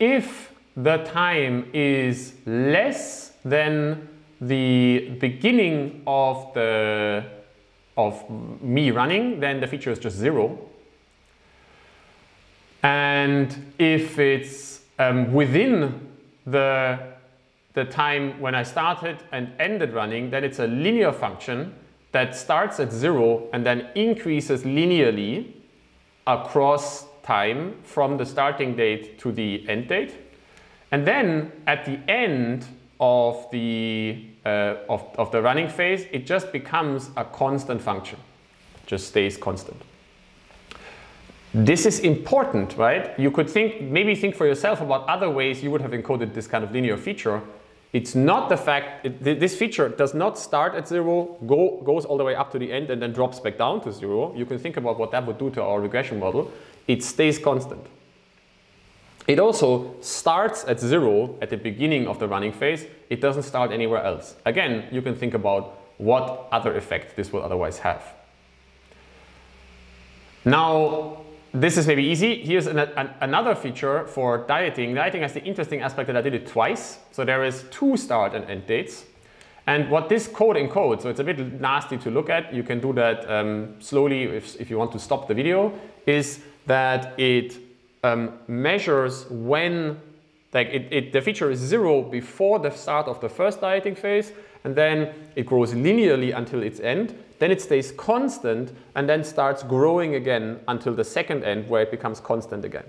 S1: if the time is less than the beginning of the of me running, then the feature is just zero. And if it's um, within the, the time when I started and ended running, then it's a linear function that starts at zero and then increases linearly across time from the starting date to the end date. And then at the end of the, uh, of, of the running phase, it just becomes a constant function, just stays constant. This is important, right? You could think, maybe think for yourself about other ways you would have encoded this kind of linear feature it's not the fact, it, this feature does not start at zero, go, goes all the way up to the end and then drops back down to zero. You can think about what that would do to our regression model. It stays constant. It also starts at zero at the beginning of the running phase. It doesn't start anywhere else. Again, you can think about what other effect this will otherwise have. Now, this is maybe easy. Here's an, an, another feature for dieting. Dieting has the interesting aspect that I did it twice. So there is two start and end dates. And what this code encodes, so it's a bit nasty to look at, you can do that um, slowly if, if you want to stop the video, is that it um, measures when, like it, it, the feature is zero before the start of the first dieting phase, and then it grows linearly until its end. Then it stays constant and then starts growing again until the second end where it becomes constant again.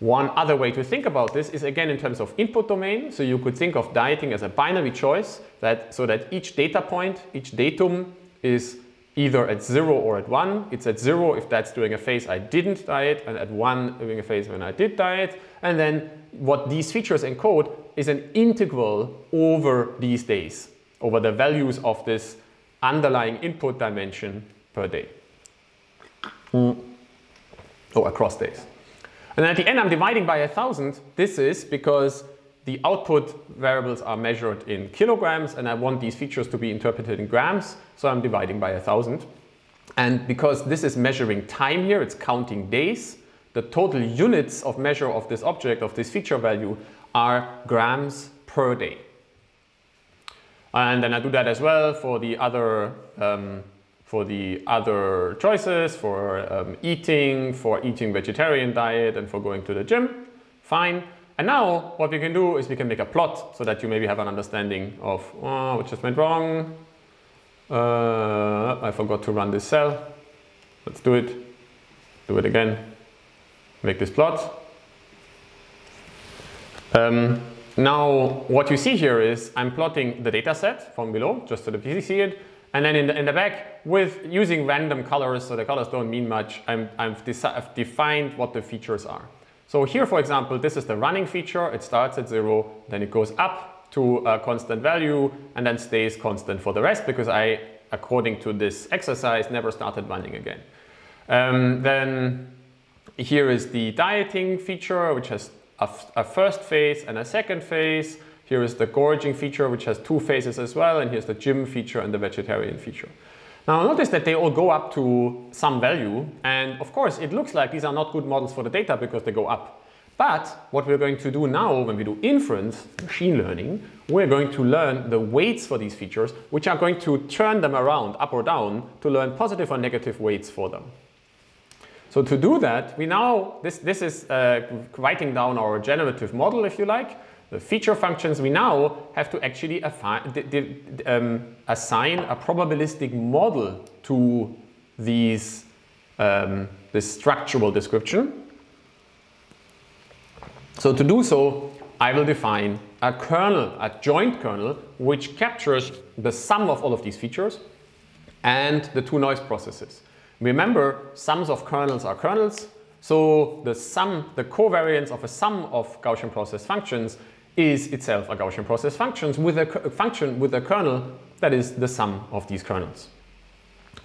S1: One other way to think about this is again in terms of input domain. So you could think of dieting as a binary choice that so that each data point, each datum is either at zero or at one. It's at zero if that's during a phase I didn't diet and at one during a phase when I did diet. And then what these features encode is an integral over these days, over the values of this underlying input dimension per day. Mm. Oh, across days. And at the end, I'm dividing by a thousand. This is because the output variables are measured in kilograms and I want these features to be interpreted in grams. So I'm dividing by a thousand. And because this is measuring time here, it's counting days, the total units of measure of this object, of this feature value, are grams per day. And then I do that as well for the other um, for the other choices, for um, eating, for eating vegetarian diet, and for going to the gym. Fine. And now what we can do is we can make a plot so that you maybe have an understanding of oh, what just went wrong. Uh, I forgot to run this cell. Let's do it. Do it again. Make this plot. Um, now what you see here is I'm plotting the data set from below, just so the PC see it. And then in the, in the back, with using random colors, so the colors don't mean much, I'm, I've, I've defined what the features are. So here, for example, this is the running feature. It starts at zero, then it goes up to a constant value, and then stays constant for the rest because I, according to this exercise, never started running again. Um, then here is the dieting feature, which has a, a first phase and a second phase. Here is the gorging feature, which has two phases as well, and here's the gym feature and the vegetarian feature. Now notice that they all go up to some value, and of course it looks like these are not good models for the data because they go up. But what we're going to do now when we do inference, machine learning, we're going to learn the weights for these features, which are going to turn them around, up or down, to learn positive or negative weights for them. So to do that, we now, this, this is uh, writing down our generative model, if you like, the feature functions, we now have to actually um, assign a probabilistic model to these, um, this structural description. So to do so, I will define a kernel, a joint kernel, which captures the sum of all of these features and the two noise processes. Remember, sums of kernels are kernels, so the sum, the covariance of a sum of Gaussian process functions is itself a Gaussian process functions with a function with a kernel that is the sum of these kernels.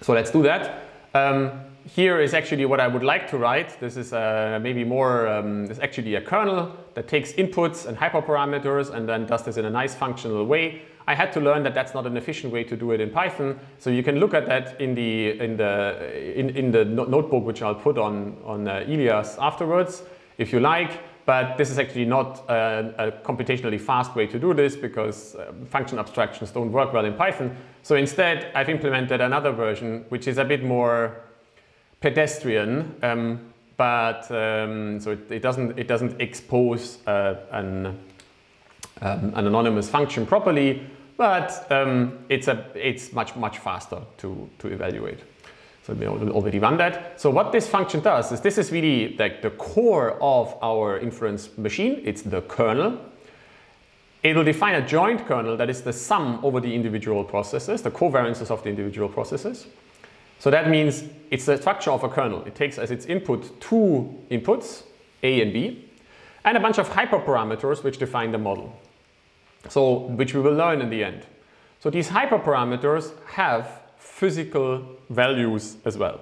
S1: So let's do that. Um, here is actually what I would like to write. This is uh, maybe more, um, it's actually a kernel that takes inputs and hyperparameters and then does this in a nice functional way. I had to learn that that's not an efficient way to do it in Python. So you can look at that in the, in the, in, in the notebook, which I'll put on, on uh, Ilias afterwards, if you like. But this is actually not a, a computationally fast way to do this because uh, function abstractions don't work well in Python. So instead, I've implemented another version, which is a bit more pedestrian, um, but um, so it, it, doesn't, it doesn't expose uh, an, um, an anonymous function properly, but um, it's, a, it's much, much faster to, to evaluate. So we already run that. So what this function does is this is really like the core of our inference machine. It's the kernel. It will define a joint kernel that is the sum over the individual processes, the covariances of the individual processes. So that means it's the structure of a kernel. It takes as its input two inputs, A and B, and a bunch of hyperparameters which define the model. So, which we will learn in the end. So these hyperparameters have physical values as well.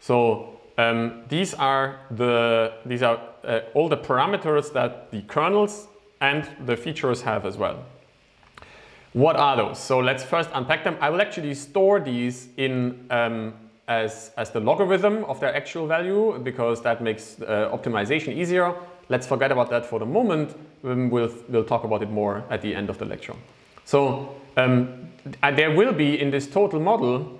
S1: So um, these are the these are uh, all the parameters that the kernels and the features have as well. What are those? So let's first unpack them. I will actually store these in um, as, as the logarithm of their actual value because that makes uh, optimization easier. Let's forget about that for the moment. Um, we'll, we'll talk about it more at the end of the lecture. So um, Uh, there will be in this total model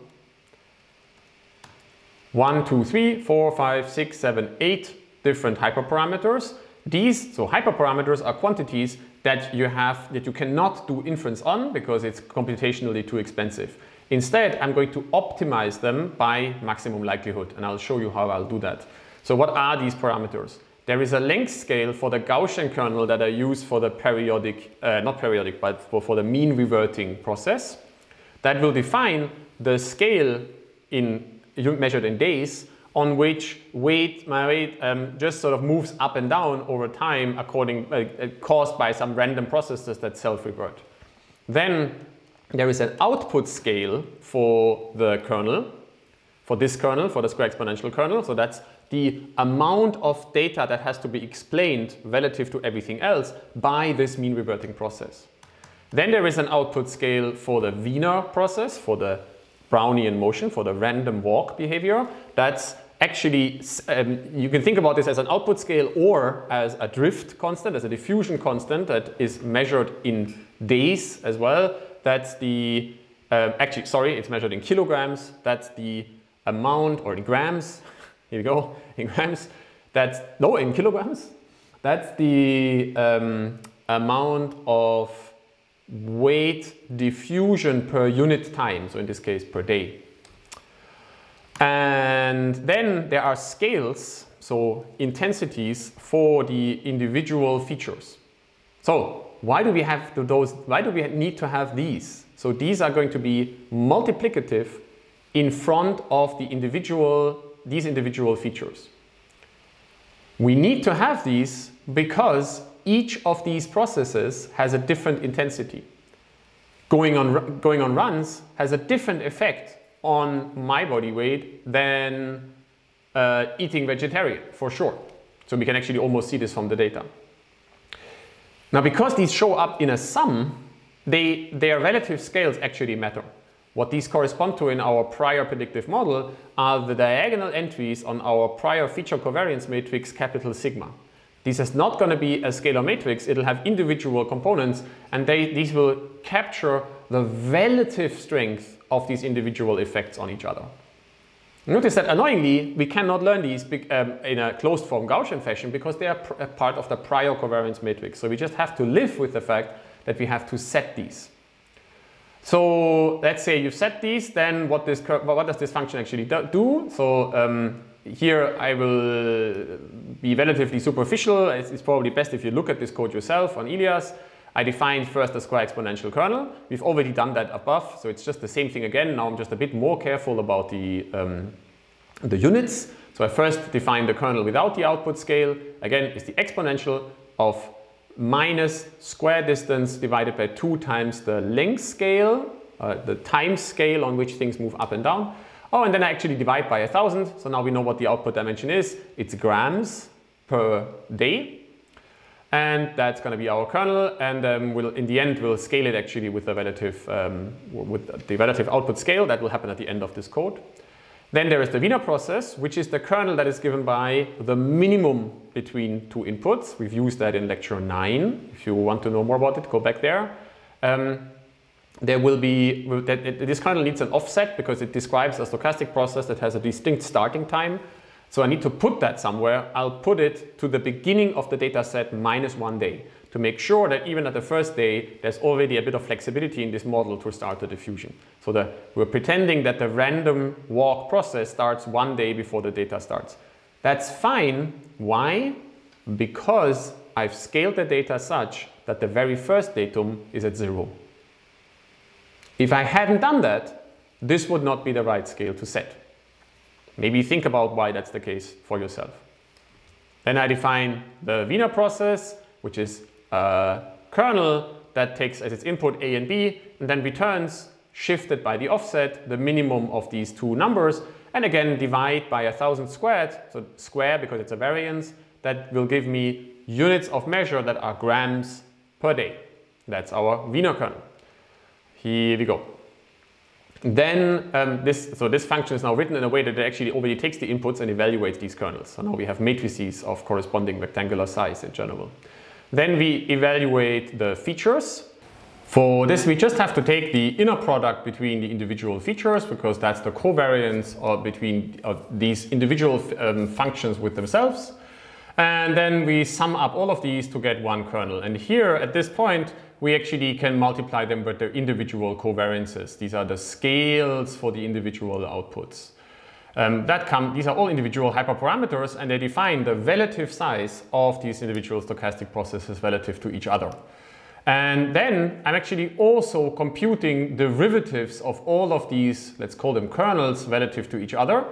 S1: one, two, three, four, five, six, seven, eight different hyperparameters. These, so hyperparameters are quantities that you have, that you cannot do inference on because it's computationally too expensive. Instead, I'm going to optimize them by maximum likelihood, and I'll show you how I'll do that. So what are these parameters? There is a length scale for the Gaussian kernel that I use for the periodic, uh, not periodic, but for, the mean reverting process. That will define the scale in measured in days on which weight, my weight um, just sort of moves up and down over time according, uh, uh, caused by some random processes that self-revert. Then there is an output scale for the kernel, for this kernel, for the square exponential kernel. So that's the amount of data that has to be explained relative to everything else by this mean reverting process. Then there is an output scale for the Wiener process, for the Brownian motion, for the random walk behavior. That's actually, um, you can think about this as an output scale or as a drift constant, as a diffusion constant that is measured in days as well. That's the, uh, actually, sorry, it's measured in kilograms. That's the amount, or in grams, here we go, in grams. That's, no, in kilograms. That's the um, amount of weight diffusion per unit time, so in this case per day. And then there are scales, so intensities for the individual features. So why do we have those, why do we need to have these? So these are going to be multiplicative in front of the individual, these individual features. We need to have these because each of these processes has a different intensity. Going on, going on runs has a different effect on my body weight than uh, eating vegetarian, for sure. So we can actually almost see this from the data. Now, because these show up in a sum, they, their relative scales actually matter. What these correspond to in our prior predictive model are the diagonal entries on our prior feature covariance matrix capital sigma. This is not going to be a scalar matrix, it'll have individual components and they, these will capture the relative strength of these individual effects on each other. Notice that annoyingly, we cannot learn these um, in a closed form Gaussian fashion because they are part of the prior covariance matrix. So we just have to live with the fact that we have to set these. So let's say you set these, then what, this, what does this function actually do? So um, here I will be relatively superficial. It's, it's, probably best if you look at this code yourself on Ilias. I defined first the square exponential kernel. We've already done that above, so it's just the same thing again. Now I'm just a bit more careful about the, um, the units. So I first define the kernel without the output scale. Again, it's the exponential of minus square distance divided by 2 times the length scale, uh, the time scale on which things move up and down. Oh, and then I actually divide by a 1000. So now we know what the output dimension is. It's grams per day and that's going to be our kernel and um, we'll in the end we'll scale it actually with the relative um, with the relative output scale that will happen at the end of this code then there is the Wiener process which is the kernel that is given by the minimum between two inputs. We've used that in lecture 9 if you want to know more about it go back there. Um, there will be this kernel needs an offset because it describes a stochastic process that has a distinct starting time. So I need to put that somewhere. I'll put it to the beginning of the data set minus one day to make sure that even at the first day, there's already a bit of flexibility in this model to start the diffusion. So the, we're pretending that the random walk process starts one day before the data starts. That's fine. Why? Because I've scaled the data such that the very first datum is at zero. If I hadn't done that, this would not be the right scale to set. Maybe think about why that's the case for yourself. Then I define the Wiener process, which is a kernel that takes as its input A and B and then returns shifted by the offset the minimum of these two numbers and again divide by a thousand squared, so square because it's a variance, that will give me units of measure that are grams per day. That's our Wiener kernel. Here we go. Then um, this, so this function is now written in a way that it actually already takes the inputs and evaluates these kernels. So now we have matrices of corresponding rectangular size in general. Then we evaluate the features. For this, we just have to take the inner product between the individual features because that's the covariance of between uh, these individual um, functions with themselves. And then we sum up all of these to get one kernel. And here at this point, we actually can multiply them with their individual covariances. These are the scales for the individual outputs. Um, that come, these are all individual hyperparameters and they define the relative size of these individual stochastic processes relative to each other. And then I'm actually also computing derivatives of all of these, let's call them kernels, relative to each other.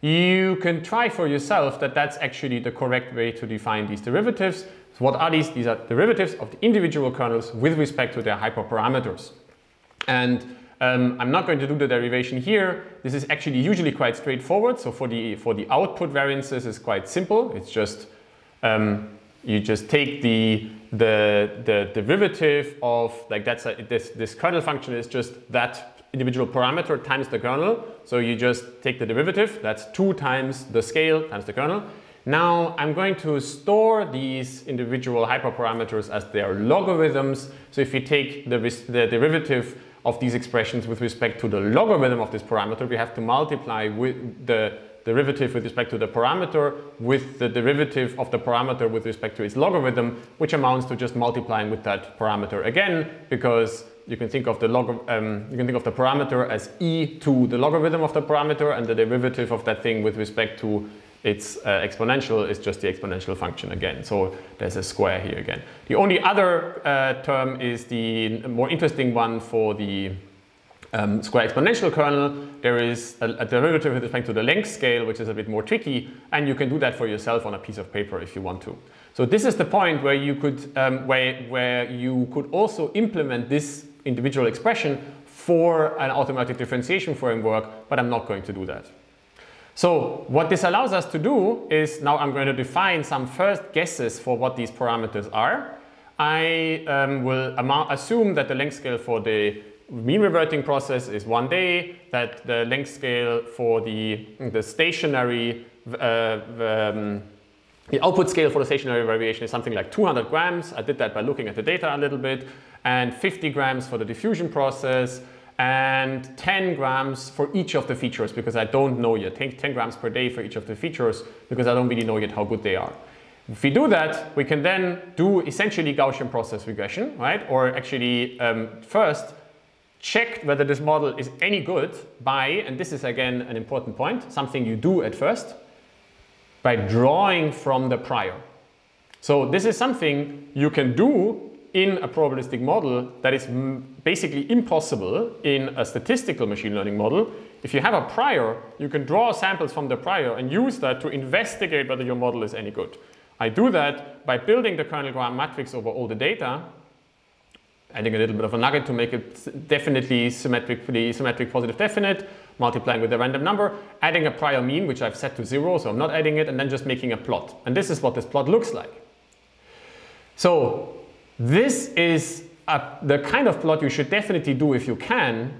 S1: You can try for yourself that that's actually the correct way to define these derivatives. So what are these? These are derivatives of the individual kernels with respect to their hyperparameters. And um, I'm not going to do the derivation here. This is actually usually quite straightforward. So for the, for the output variances, it's quite simple. It's just, um, you just take the, the, the derivative of, like that's a, this, this kernel function is just that individual parameter times the kernel. So you just take the derivative, that's 2 times the scale times the kernel. Now I'm going to store these individual hyperparameters as their logarithms. So if you take the, the derivative of these expressions with respect to the logarithm of this parameter, we have to multiply with the derivative with respect to the parameter with the derivative of the parameter with respect to its logarithm, which amounts to just multiplying with that parameter again, because you can think of the log um, you can think of the parameter as e to the logarithm of the parameter, and the derivative of that thing with respect to its uh, exponential is just the exponential function again. So there's a square here again. The only other uh, term is the more interesting one for the um, square exponential kernel, there is a, a, derivative with respect to the length scale, which is a bit more tricky, and you can do that for yourself on a piece of paper if you want to. So this is the point where you could, um, where, where you could also implement this individual expression for an automatic differentiation framework, but I'm not going to do that. So what this allows us to do is now I'm going to define some first guesses for what these parameters are. I um, will assume that the length scale for the mean reverting process is one day, that the length scale for the, the stationary, uh, um, the output scale for the stationary variation is something like 200 grams. I did that by looking at the data a little bit, and 50 grams for the diffusion process, and 10 grams for each of the features because I don't know yet. 10, 10 grams per day for each of the features because I don't really know yet how good they are. If we do that, we can then do essentially Gaussian process regression, right? Or actually um, first check whether this model is any good by, and this is again an important point, something you do at first, by drawing from the prior. So this is something you can do in a probabilistic model that is basically impossible in a statistical machine learning model. If you have a prior, you can draw samples from the prior and use that to investigate whether your model is any good. I do that by building the kernel Gram matrix over all the data adding a little bit of a nugget to make it definitely symmetrically symmetric positive definite, multiplying with a random number, adding a prior mean, which I've set to zero, so I'm not adding it, and then just making a plot. And this is what this plot looks like. So this is a, the kind of plot you should definitely do if you can,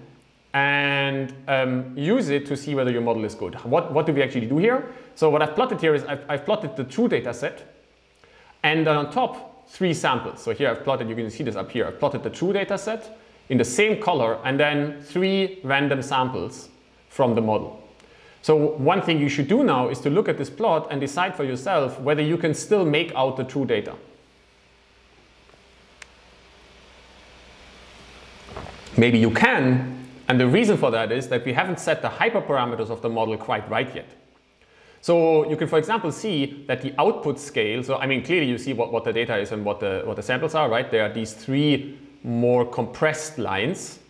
S1: and um, use it to see whether your model is good. What, what do we actually do here? So what I've plotted here is I've, I've plotted the true data set, and on top three samples. So here I've plotted, you can see this up here, I've plotted the true data set in the same color and then three random samples from the model. So one thing you should do now is to look at this plot and decide for yourself whether you can still make out the true data. Maybe you can, and the reason for that is that we haven't set the hyperparameters of the model quite right yet. So you can, for example, see that the output scale, so I mean, clearly you see what, what the data is and what the, what the samples are, right? There are these three more compressed lines.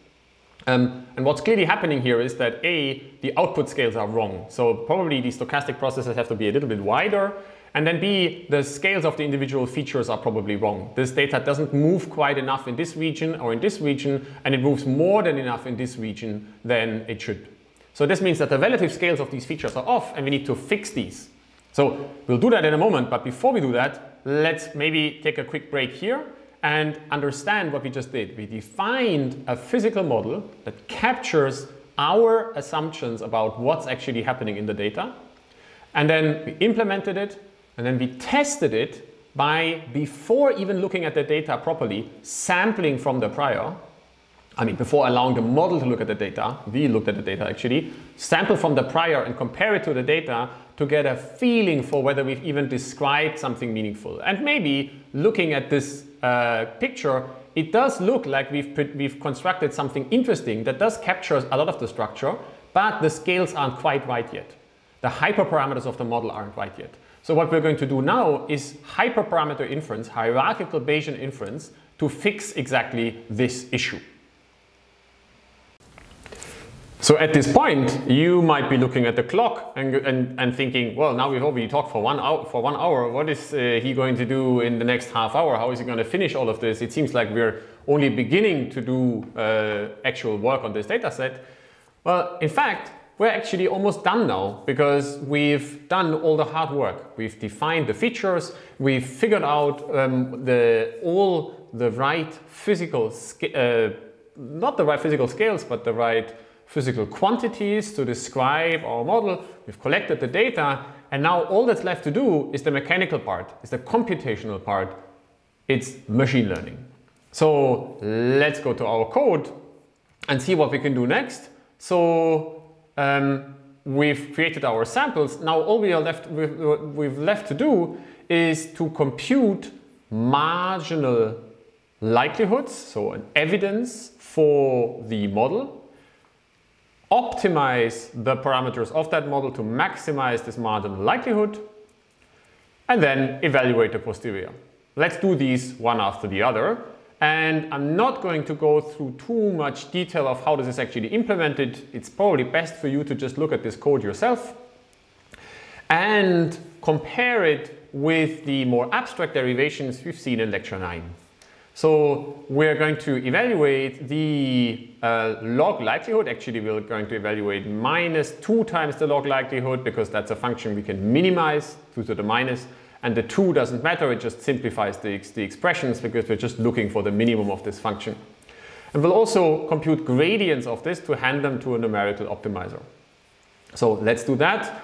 S1: Um, and what's clearly happening here is that A, the output scales are wrong. So probably the stochastic processes have to be a little bit wider. And then B, the scales of the individual features are probably wrong. This data doesn't move quite enough in this region or in this region, and it moves more than enough in this region than it should. So this means that the relative scales of these features are off and we need to fix these. So we'll do that in a moment, but before we do that, let's maybe take a quick break here and understand what we just did. We defined a physical model that captures our assumptions about what's actually happening in the data. And then we implemented it and then we tested it by, before even looking at the data properly, sampling from the prior I mean, before allowing the model to look at the data, we looked at the data actually, sample from the prior and compare it to the data to get a feeling for whether we've even described something meaningful. And maybe looking at this uh, picture, it does look like we've, we've constructed something interesting that does capture a lot of the structure, but the scales aren't quite right yet. The hyperparameters of the model aren't right yet. So what we're going to do now is hyperparameter inference, hierarchical Bayesian inference, to fix exactly this issue. So at this point, you might be looking at the clock and, and, and thinking, well, now we've already talked for one hour. For one hour, what is uh, he going to do in the next half hour? How is he going to finish all of this? It seems like we're only beginning to do uh, actual work on this data set. Well, in fact, we're actually almost done now because we've done all the hard work. We've defined the features, we've figured out um, the, all the right physical uh, not the right physical scales, but the right physical quantities to describe our model. We've collected the data, and now all that's left to do is the mechanical part, is the computational part. It's machine learning. So let's go to our code and see what we can do next. So um, we've created our samples. Now all we are left, we've, we've left to do is to compute marginal likelihoods, so an evidence for the model, optimize the parameters of that model to maximize this marginal likelihood, and then evaluate the posterior. Let's do these one after the other. And I'm not going to go through too much detail of how this is actually implemented. It's probably best for you to just look at this code yourself and compare it with the more abstract derivations we've seen in lecture 9. So we're going to evaluate the uh, log likelihood. Actually, we're going to evaluate minus 2 times the log likelihood because that's a function we can minimize due to the minus. And the 2 doesn't matter, it just simplifies the, the expressions because we're just looking for the minimum of this function. And we'll also compute gradients of this to hand them to a numerical optimizer. So let's do that.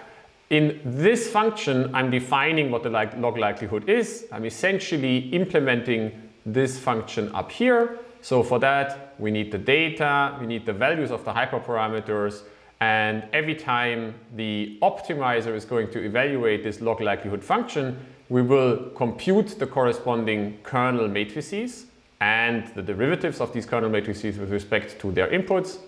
S1: In this function, I'm defining what the log likelihood is. I'm essentially implementing this function up here. So for that, we need the data, we need the values of the hyperparameters, and every time the optimizer is going to evaluate this log likelihood function, we will compute the corresponding kernel matrices and the derivatives of these kernel matrices with respect to their inputs.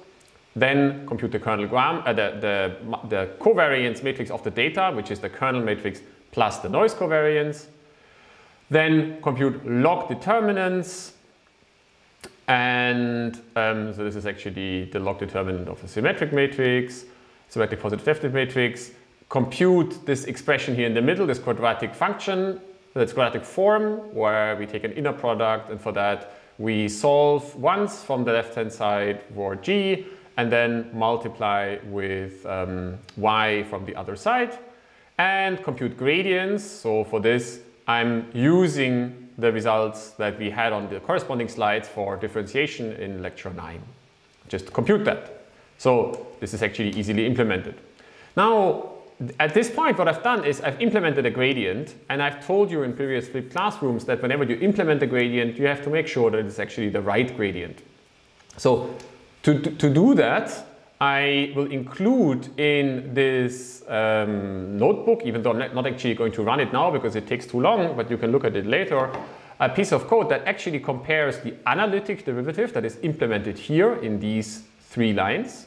S1: Then compute the kernel gram, uh, the, the, the covariance matrix of the data, which is the kernel matrix plus the noise covariance. Then compute log determinants. And um, so this is actually the log determinant of a symmetric matrix, symmetric positive definite matrix. Compute this expression here in the middle, this quadratic function, this quadratic form, where we take an inner product, and for that we solve once from the left-hand side for g, and then multiply with um, y from the other side, and compute gradients. So for this, I'm using the results that we had on the corresponding slides for differentiation in lecture 9. Just compute that. So this is actually easily implemented. Now, at this point, what I've done is I've implemented a gradient, and I've told you in previous flipped classrooms that whenever you implement a gradient, you have to make sure that it's actually the right gradient. So to, to, to do that, I will include in this um, notebook, even though I'm not actually going to run it now because it takes too long, but you can look at it later, a piece of code that actually compares the analytic derivative that is implemented here in these three lines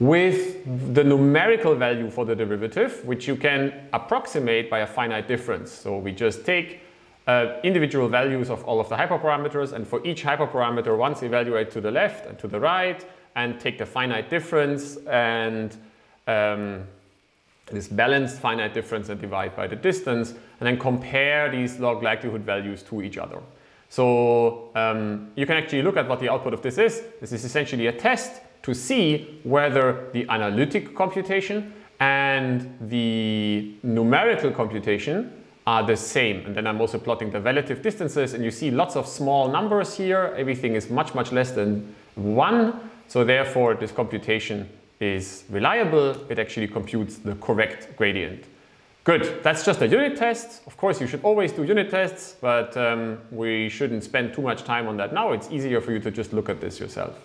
S1: with the numerical value for the derivative, which you can approximate by a finite difference. So we just take uh, individual values of all of the hyperparameters, and for each hyperparameter, once evaluate to the left and to the right, and take the finite difference and um, this balanced finite difference and divide by the distance and then compare these log likelihood values to each other. So um, you can actually look at what the output of this is. This is essentially a test to see whether the analytic computation and the numerical computation are the same. And then I'm also plotting the relative distances and you see lots of small numbers here. Everything is much, much less than one. So therefore, this computation is reliable. It actually computes the correct gradient. Good, that's just a unit test. Of course, you should always do unit tests, but um, we shouldn't spend too much time on that now. It's easier for you to just look at this yourself.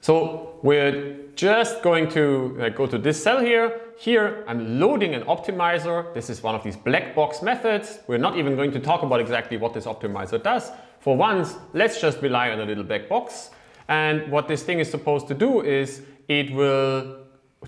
S1: So we're just going to uh, go to this cell here. Here, I'm loading an optimizer. This is one of these black box methods. We're not even going to talk about exactly what this optimizer does. For once, let's just rely on a little black box. And what this thing is supposed to do is it will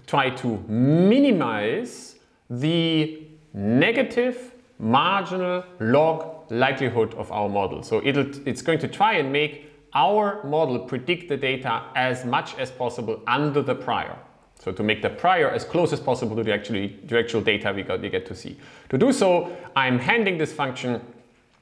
S1: try to minimize the negative marginal log likelihood of our model. So it's going to try and make our model predict the data as much as possible under the prior. So to make the prior as close as possible to the, actually, the actual data we, got, we get to see. To do so, I'm handing this function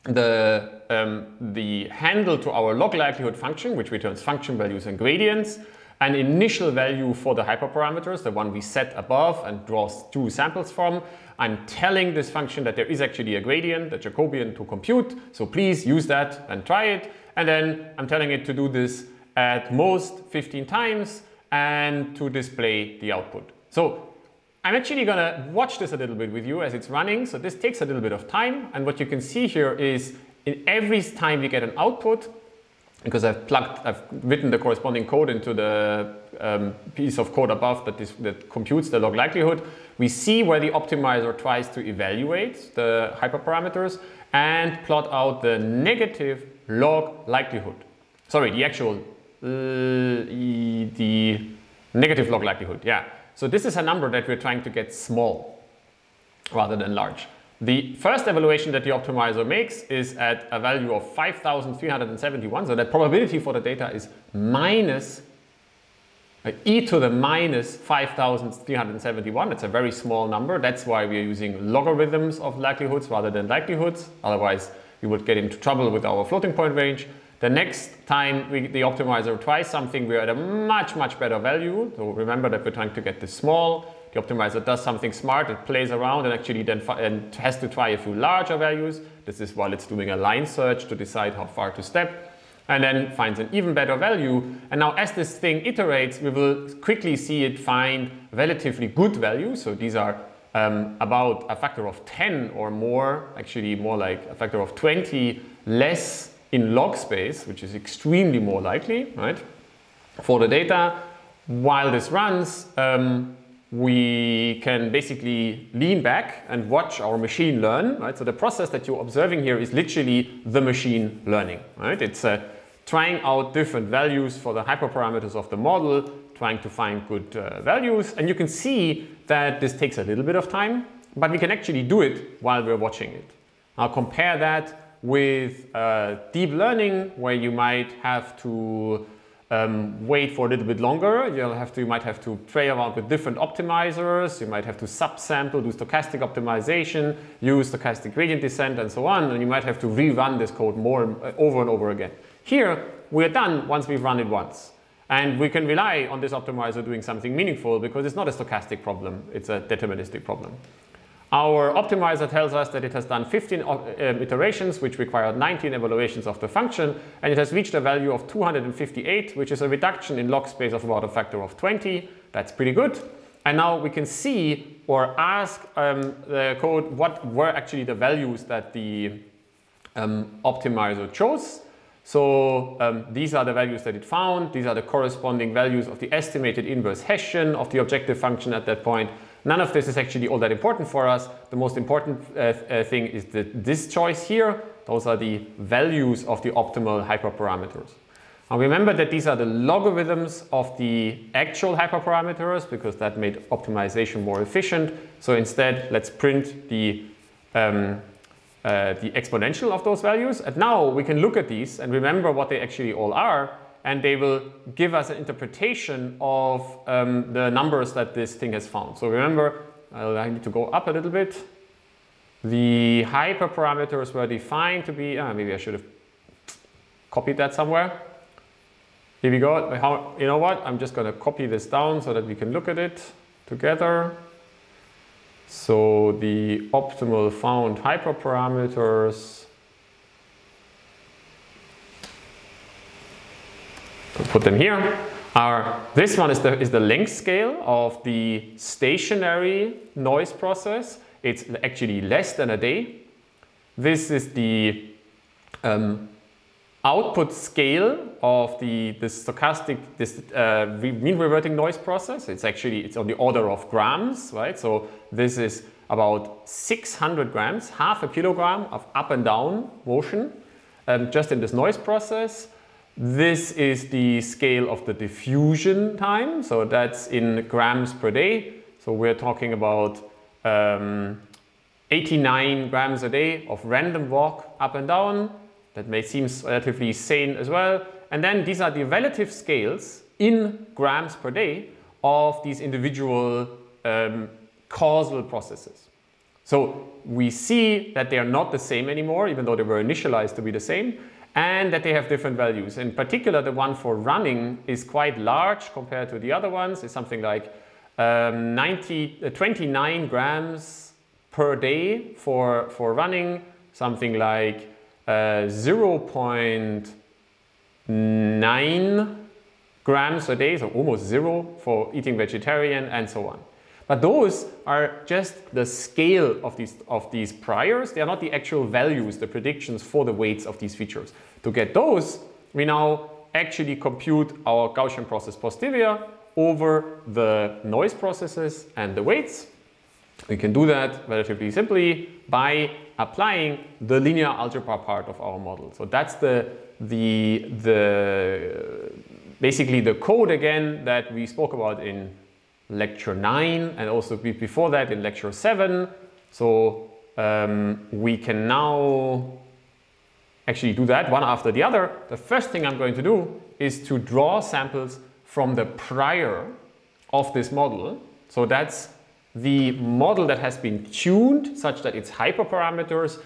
S1: the, um, the handle to our log likelihood function, which returns function values and gradients, an initial value for the hyperparameters, the one we set above and draws two samples from. I'm telling this function that there is actually a gradient, a Jacobian to compute, so please use that and try it. And then I'm telling it to do this at most 15 times and to display the output. So I'm actually gonna watch this a little bit with you as it's running. So this takes a little bit of time. And what you can see here is in every time we get an output, because I've plugged, I've written the corresponding code into the um, piece of code above that, this, that computes the log likelihood, we see where the optimizer tries to evaluate the hyperparameters and plot out the negative log likelihood. Sorry, the actual, uh, the negative log likelihood, yeah. So this is a number that we're trying to get small rather than large. The first evaluation that the optimizer makes is at a value of 5,371. So the probability for the data is minus uh, e to the minus 5,371. It's a very small number. That's why we're using logarithms of likelihoods rather than likelihoods. Otherwise, we would get into trouble with our floating point range. The next time we, the optimizer tries something, we're at a much, much better value. So remember that we're trying to get this small. The optimizer does something smart, it plays around and actually then and has to try a few larger values. This is while it's doing a line search to decide how far to step and then finds an even better value. And now as this thing iterates, we will quickly see it find relatively good values. So these are um, about a factor of 10 or more, actually more like a factor of 20 less in log space, which is extremely more likely, right? For the data, while this runs, um, we can basically lean back and watch our machine learn, right? So the process that you're observing here is literally the machine learning, right? It's uh, trying out different values for the hyperparameters of the model, trying to find good uh, values. And you can see that this takes a little bit of time, but we can actually do it while we're watching it. Now compare that with uh, deep learning where you might have to um, wait for a little bit longer. You'll have to, you might have to play around with different optimizers. You might have to subsample, do stochastic optimization, use stochastic gradient descent and so on. And you might have to rerun this code more uh, over and over again. Here, we're done once we've run it once. And we can rely on this optimizer doing something meaningful because it's not a stochastic problem, it's a deterministic problem. Our optimizer tells us that it has done 15 uh, iterations, which required 19 evaluations of the function, and it has reached a value of 258, which is a reduction in log space of about a factor of 20. That's pretty good. And now we can see or ask um, the code what were actually the values that the um, optimizer chose. So um, these are the values that it found. These are the corresponding values of the estimated inverse Hessian of the objective function at that point. None of this is actually all that important for us. The most important uh, uh, thing is that this choice here. Those are the values of the optimal hyperparameters. Now remember that these are the logarithms of the actual hyperparameters because that made optimization more efficient. So instead, let's print the, um, uh, the exponential of those values. And now we can look at these and remember what they actually all are and they will give us an interpretation of um, the numbers that this thing has found. So remember, I need to go up a little bit. The hyperparameters were defined to be, ah, maybe I should have copied that somewhere. Here we go. How, you know what? I'm just going to copy this down so that we can look at it together. So the optimal found hyperparameters put them here. Our, this one is the, is the length scale of the stationary noise process. It's actually less than a day. This is the um, output scale of the, the stochastic this, uh, mean reverting noise process. It's actually it's on the order of grams, right? So this is about 600 grams, half a kilogram of up and down motion um, just in this noise process. This is the scale of the diffusion time, so that's in grams per day. So we're talking about um, 89 grams a day of random walk up and down. That may seem relatively sane as well. And then these are the relative scales in grams per day of these individual um, causal processes. So we see that they are not the same anymore, even though they were initialized to be the same and that they have different values. In particular, the one for running is quite large compared to the other ones. It's something like um, 90, uh, 29 grams per day for, for running, something like uh, 0.8 9 grams a day, so almost zero for eating vegetarian and so on. But those are just the scale of these, of these priors. They are not the actual values, the predictions for the weights of these features. To get those, we now actually compute our Gaussian process posterior over the noise processes and the weights. We can do that relatively simply by applying the linear algebra part of our model. So that's the, the, the basically the code again that we spoke about in lecture 9 and also before that in lecture 7. So um, we can now actually do that one after the other. The first thing I'm going to do is to draw samples from the prior of this model. So that's the model that has been tuned such that its hyperparameters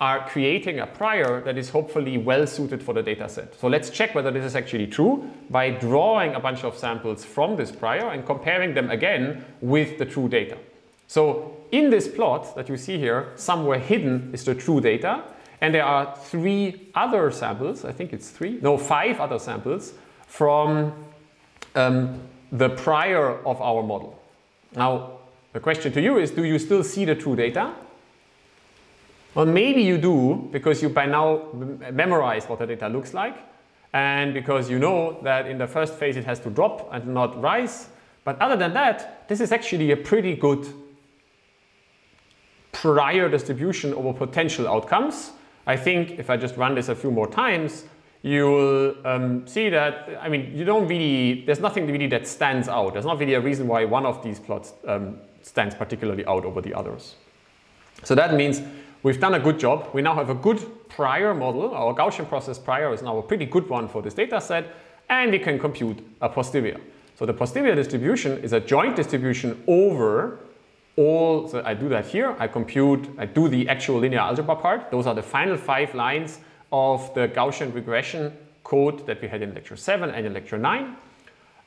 S1: are creating a prior that is hopefully well suited for the data set. So let's check whether this is actually true by drawing a bunch of samples from this prior and comparing them again with the true data. So in this plot that you see here, somewhere hidden is the true data. And there are three other samples, I think it's three, no, five other samples from um, the prior of our model. Now, the question to you is, do you still see the true data? Well, maybe you do because you by now memorized what the data looks like and because you know that in the first phase it has to drop and not rise. But other than that, this is actually a pretty good prior distribution over potential outcomes. I think if I just run this a few more times, you'll um, see that, I mean, you don't really, there's nothing really that stands out. There's not really a reason why one of these plots um, stands particularly out over the others. So that means We've done a good job. We now have a good prior model. Our Gaussian process prior is now a pretty good one for this data set, and we can compute a posterior. So the posterior distribution is a joint distribution over all, so I do that here, I compute, I do the actual linear algebra part. Those are the final five lines of the Gaussian regression code that we had in lecture 7 and in lecture 9.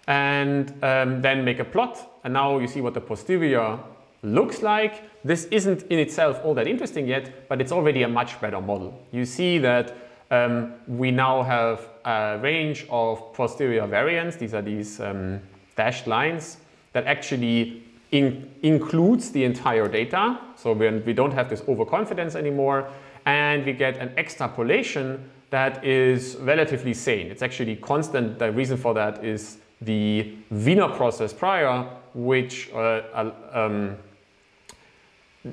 S1: And um, then make a plot. And now you see what the posterior looks like. This isn't in itself all that interesting yet, but it's already a much better model. You see that um, we now have a range of posterior variants. These are these um, dashed lines that actually in includes the entire data. So we, don't have this overconfidence anymore. And we get an extrapolation that is relatively sane. It's actually constant. The reason for that is the Wiener process prior, which uh, um,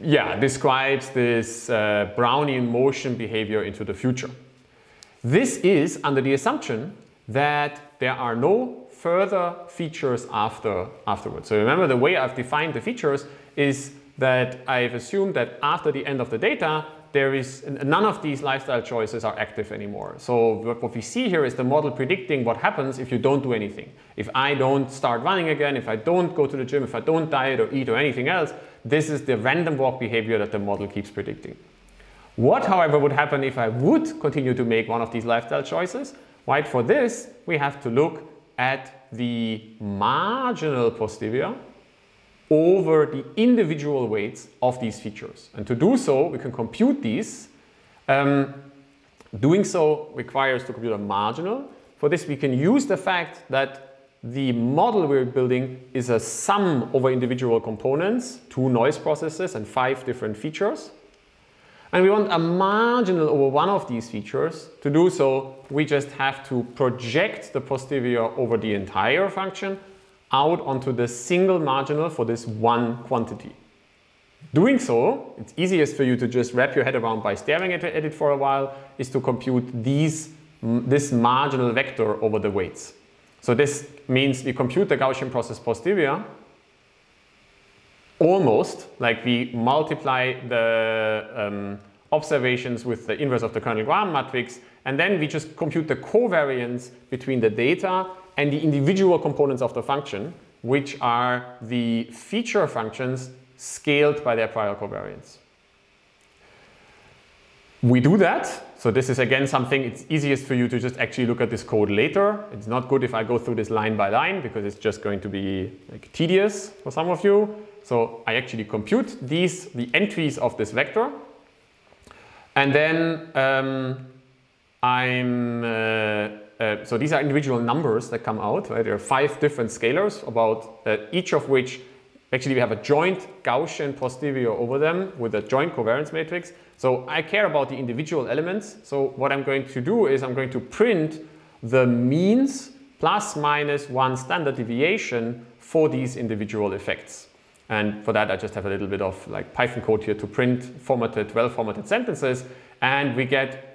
S1: yeah, describes this uh, Brownian motion behavior into the future. This is under the assumption that there are no further features after afterwards. So remember the way I've defined the features is that I've assumed that after the end of the data, there is none of these lifestyle choices are active anymore. So what we see here is the model predicting what happens if you don't do anything. If I don't start running again, if I don't go to the gym, if I don't diet or eat or anything else, this is the random walk behavior that the model keeps predicting. What, however, would happen if I would continue to make one of these lifestyle choices? Right, for this, we have to look at the marginal posterior over the individual weights of these features. And to do so, we can compute these. Um, doing so requires to compute a marginal. For this, we can use the fact that the model we're building is a sum over individual components, two noise processes and five different features. And we want a marginal over one of these features. To do so, we just have to project the posterior over the entire function out onto the single marginal for this one quantity. Doing so, it's easiest for you to just wrap your head around by staring at it for a while, is to compute these, this marginal vector over the weights. So this means we compute the Gaussian process posterior almost like we multiply the um, observations with the inverse of the kernel Gram matrix and then we just compute the covariance between the data and the individual components of the function which are the feature functions scaled by their prior covariance. We do that. So this is again something it's easiest for you to just actually look at this code later. It's not good if I go through this line by line because it's just going to be like tedious for some of you. So I actually compute these, the entries of this vector. And then um, I'm uh, uh, so these are individual numbers that come out, right? There are five different scalars, about uh, each of which actually we have a joint Gaussian posterior over them with a joint covariance matrix. So I care about the individual elements. So what I'm going to do is I'm going to print the means plus minus one standard deviation for these individual effects. And for that, I just have a little bit of like Python code here to print formatted, well-formatted sentences. And we get,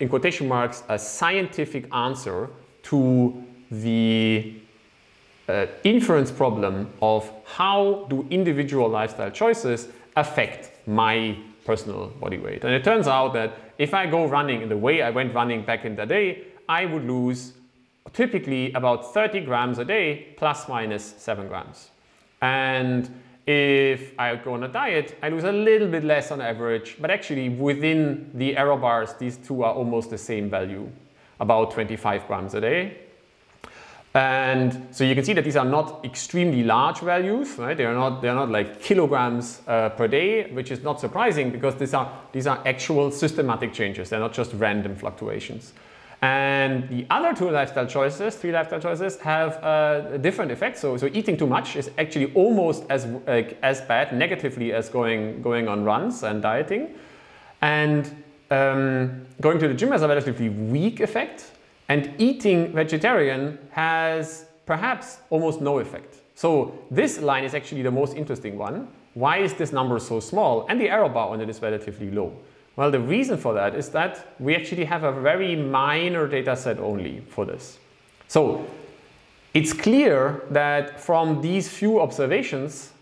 S1: in quotation marks, a scientific answer to the uh, inference problem of how do individual lifestyle choices affect my personal body weight. And it turns out that if I go running in the way I went running back in the day, I would lose typically about 30 grams a day plus minus 7 grams. And if I go on a diet, I lose a little bit less on average, but actually within the error bars, these two are almost the same value, about 25 grams a day. And so you can see that these are not extremely large values, right? They are not, they are not like kilograms uh, per day, which is not surprising because these are, these are actual systematic changes. They're not just random fluctuations. And the other two lifestyle choices, three lifestyle choices, have a different effect. So, so eating too much is actually almost as, uh, as bad negatively as going, going on runs and dieting. And um, going to the gym has a relatively weak effect. And eating vegetarian has perhaps almost no effect. So this line is actually the most interesting one. Why is this number so small? And the error bar on it is relatively low. Well, the reason for that is that we actually have a very minor data set only for this. So it's clear that from these few observations,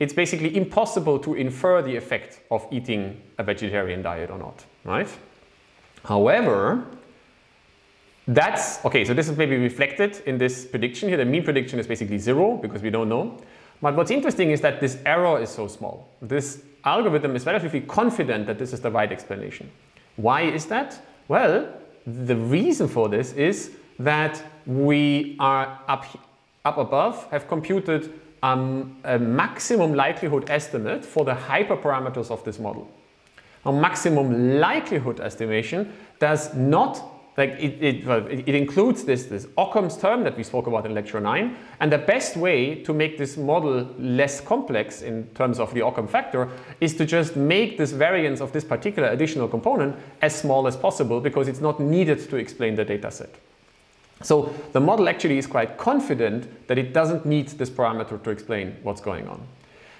S1: it's basically impossible to infer the effect of eating a vegetarian diet or not, right? However, that's, okay, so this is maybe reflected in this prediction here. The mean prediction is basically zero because we don't know. But what's interesting is that this error is so small. This algorithm is relatively confident that this is the right explanation. Why is that? Well, the reason for this is that we are up, up above have computed um, a maximum likelihood estimate for the hyperparameters of this model. A maximum likelihood estimation does not like it, it, well, it, includes this, this Occam's term that we spoke about in lecture 9. And the best way to make this model less complex in terms of the Occam factor is to just make this variance of this particular additional component as small as possible because it's not needed to explain the data set. So the model actually is quite confident that it doesn't need this parameter to explain what's going on.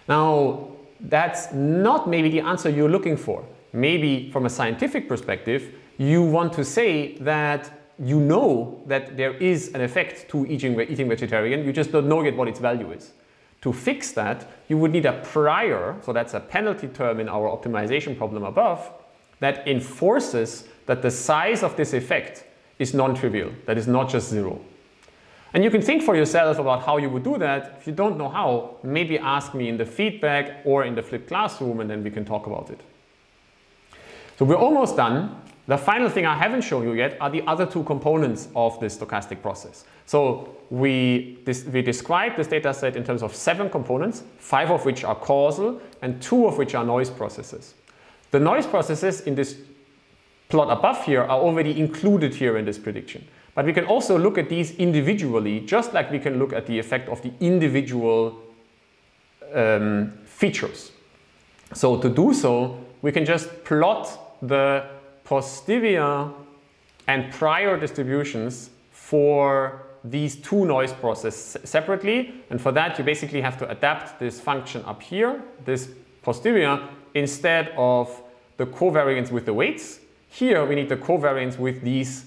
S1: Now, that's not maybe the answer you're looking for. Maybe from a scientific perspective, you want to say that you know that there is an effect to eating, eating vegetarian, you just don't know yet what its value is. To fix that, you would need a prior, so that's a penalty term in our optimization problem above, that enforces that the size of this effect is non-trivial, that is not just zero. And you can think for yourself about how you would do that. If you don't know how, maybe ask me in the feedback or in the flipped classroom and then we can talk about it. So we're almost done. The final thing I haven't shown you yet are the other two components of this stochastic process. So we, we describe this data set in terms of seven components, five of which are causal and two of which are noise processes. The noise processes in this plot above here are already included here in this prediction. But we can also look at these individually, just like we can look at the effect of the individual um, features. So to do so, we can just plot the posterior and prior distributions for these two noise processes separately. And for that, you basically have to adapt this function up here, this posterior, instead of the covariance with the weights. Here, we need the covariance with these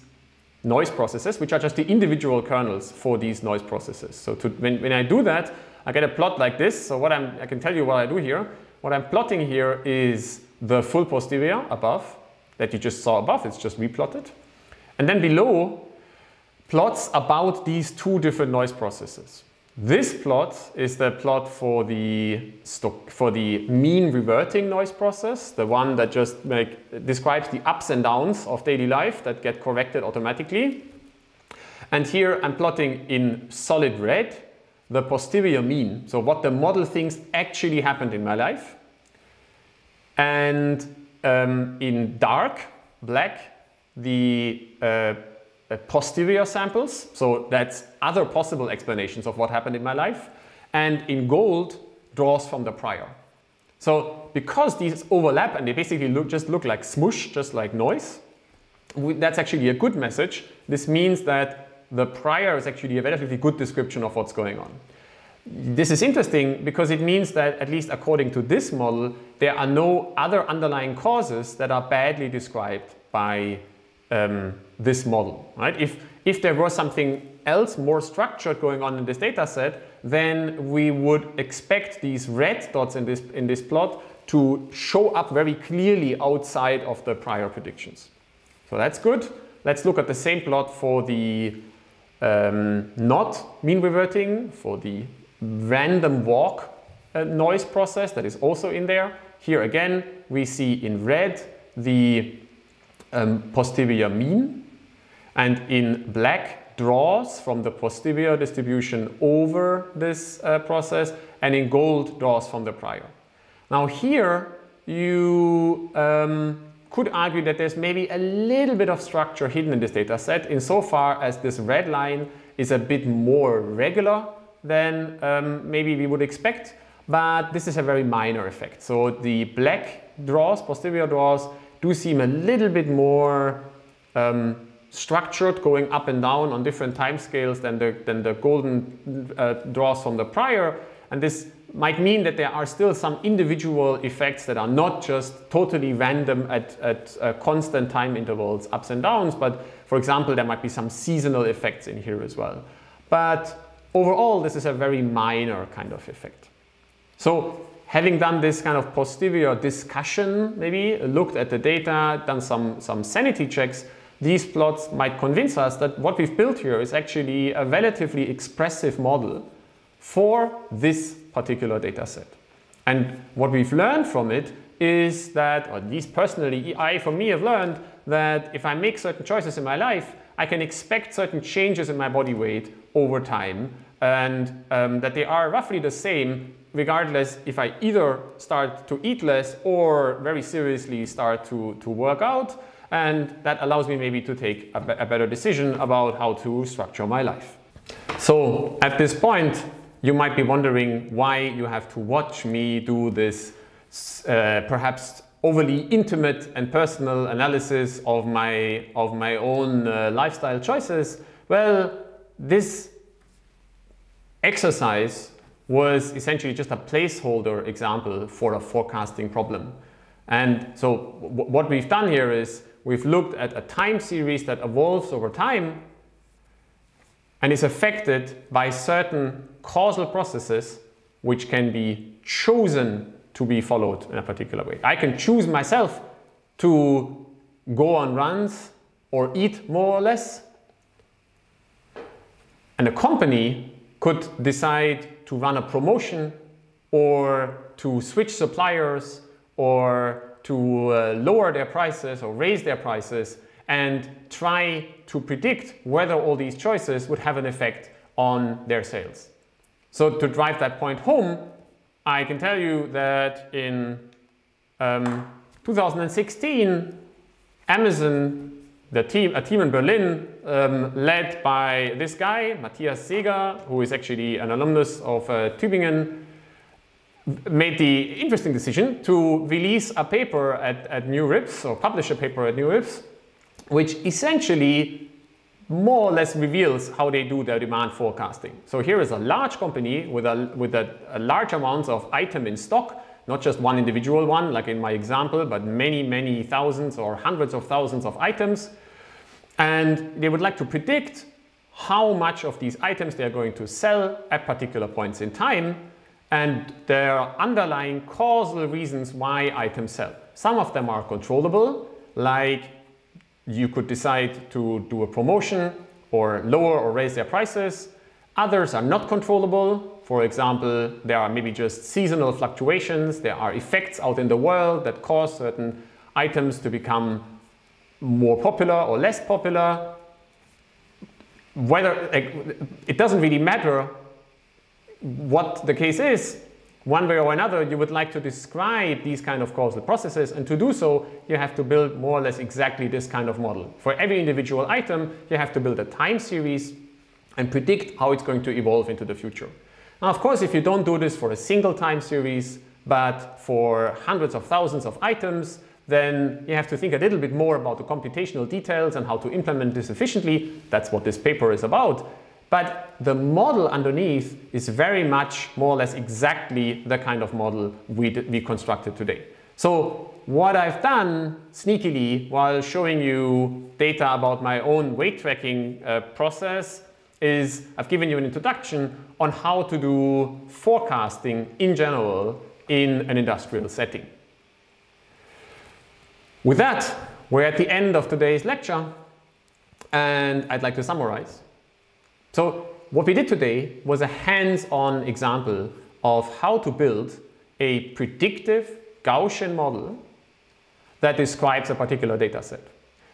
S1: noise processes, which are just the individual kernels for these noise processes. So to, when, when I do that, I get a plot like this. So what I'm, I can tell you what I do here. What I'm plotting here is the full posterior above that you just saw above, it's just replotted. And then below, plots about these two different noise processes. This plot is the plot for the, for the mean reverting noise process, the one that just make, describes the ups and downs of daily life that get corrected automatically. And here I'm plotting in solid red the posterior mean, so what the model thinks actually happened in my life. And um, in dark black the uh, uh, posterior samples, so that's other possible explanations of what happened in my life, and in gold, draws from the prior. So because these overlap and they basically look, just look like smush, just like noise, we, that's actually a good message. This means that the prior is actually a relatively good description of what's going on. This is interesting because it means that, at least according to this model, there are no other underlying causes that are badly described by um, this model. Right? If, if there was something else more structured going on in this data set, then we would expect these red dots in this, in this plot to show up very clearly outside of the prior predictions. So that's good. Let's look at the same plot for the um, not mean reverting, for the random walk uh, noise process that is also in there. Here again, we see in red the um, posterior mean and in black draws from the posterior distribution over this uh, process and in gold draws from the prior. Now here you um, could argue that there's maybe a little bit of structure hidden in this data set insofar as this red line is a bit more regular than um, maybe we would expect, but this is a very minor effect. So the black draws, posterior draws, do seem a little bit more um, structured, going up and down on different time scales than the, than the golden uh, draws from the prior. And this might mean that there are still some individual effects that are not just totally random at, at uh, constant time intervals, ups and downs, but for example, there might be some seasonal effects in here as well. But Overall, this is a very minor kind of effect. So having done this kind of posterior discussion, maybe looked at the data, done some, some sanity checks, these plots might convince us that what we've built here is actually a relatively expressive model for this particular data set. And what we've learned from it is that, or at least personally, I, for me, have learned that if I make certain choices in my life, I can expect certain changes in my body weight over time and um, that they are roughly the same regardless if I either start to eat less or very seriously start to, to work out and that allows me maybe to take a, a better decision about how to structure my life. So at this point you might be wondering why you have to watch me do this uh, perhaps overly intimate and personal analysis of my, of my own uh, lifestyle choices. Well, this exercise was essentially just a placeholder example for a forecasting problem. And so what we've done here is we've looked at a time series that evolves over time and is affected by certain causal processes which can be chosen to be followed in a particular way. I can choose myself to go on runs or eat more or less. And a company could decide to run a promotion or to switch suppliers or to uh, lower their prices or raise their prices and try to predict whether all these choices would have an effect on their sales. So to drive that point home, I can tell you that in um, 2016, Amazon the team, a team in Berlin um, led by this guy, Matthias Seeger, who is actually an alumnus of uh, Tübingen, made the interesting decision to release a paper at, at NeurIPS, or publish a paper at NeurIPS, which essentially more or less reveals how they do their demand forecasting. So here is a large company with a, with a, a large amount of item in stock, not just one individual one, like in my example, but many, many thousands or hundreds of thousands of items and they would like to predict how much of these items they are going to sell at particular points in time and there are underlying causal reasons why items sell. Some of them are controllable, like you could decide to do a promotion or lower or raise their prices. Others are not controllable. For example, there are maybe just seasonal fluctuations. There are effects out in the world that cause certain items to become more popular or less popular, whether it doesn't really matter what the case is, one way or another, you would like to describe these kind of causal processes, and to do so, you have to build more or less exactly this kind of model. For every individual item, you have to build a time series and predict how it's going to evolve into the future. Now, of course, if you don't do this for a single time series, but for hundreds of thousands of items, then you have to think a little bit more about the computational details and how to implement this efficiently. That's what this paper is about. But the model underneath is very much more or less exactly the kind of model we, we constructed today. So what I've done sneakily while showing you data about my own weight tracking uh, process is I've given you an introduction on how to do forecasting in general in an industrial setting. With that, we're at the end of today's lecture and I'd like to summarize. So what we did today was a hands-on example of how to build a predictive Gaussian model that describes a particular data set.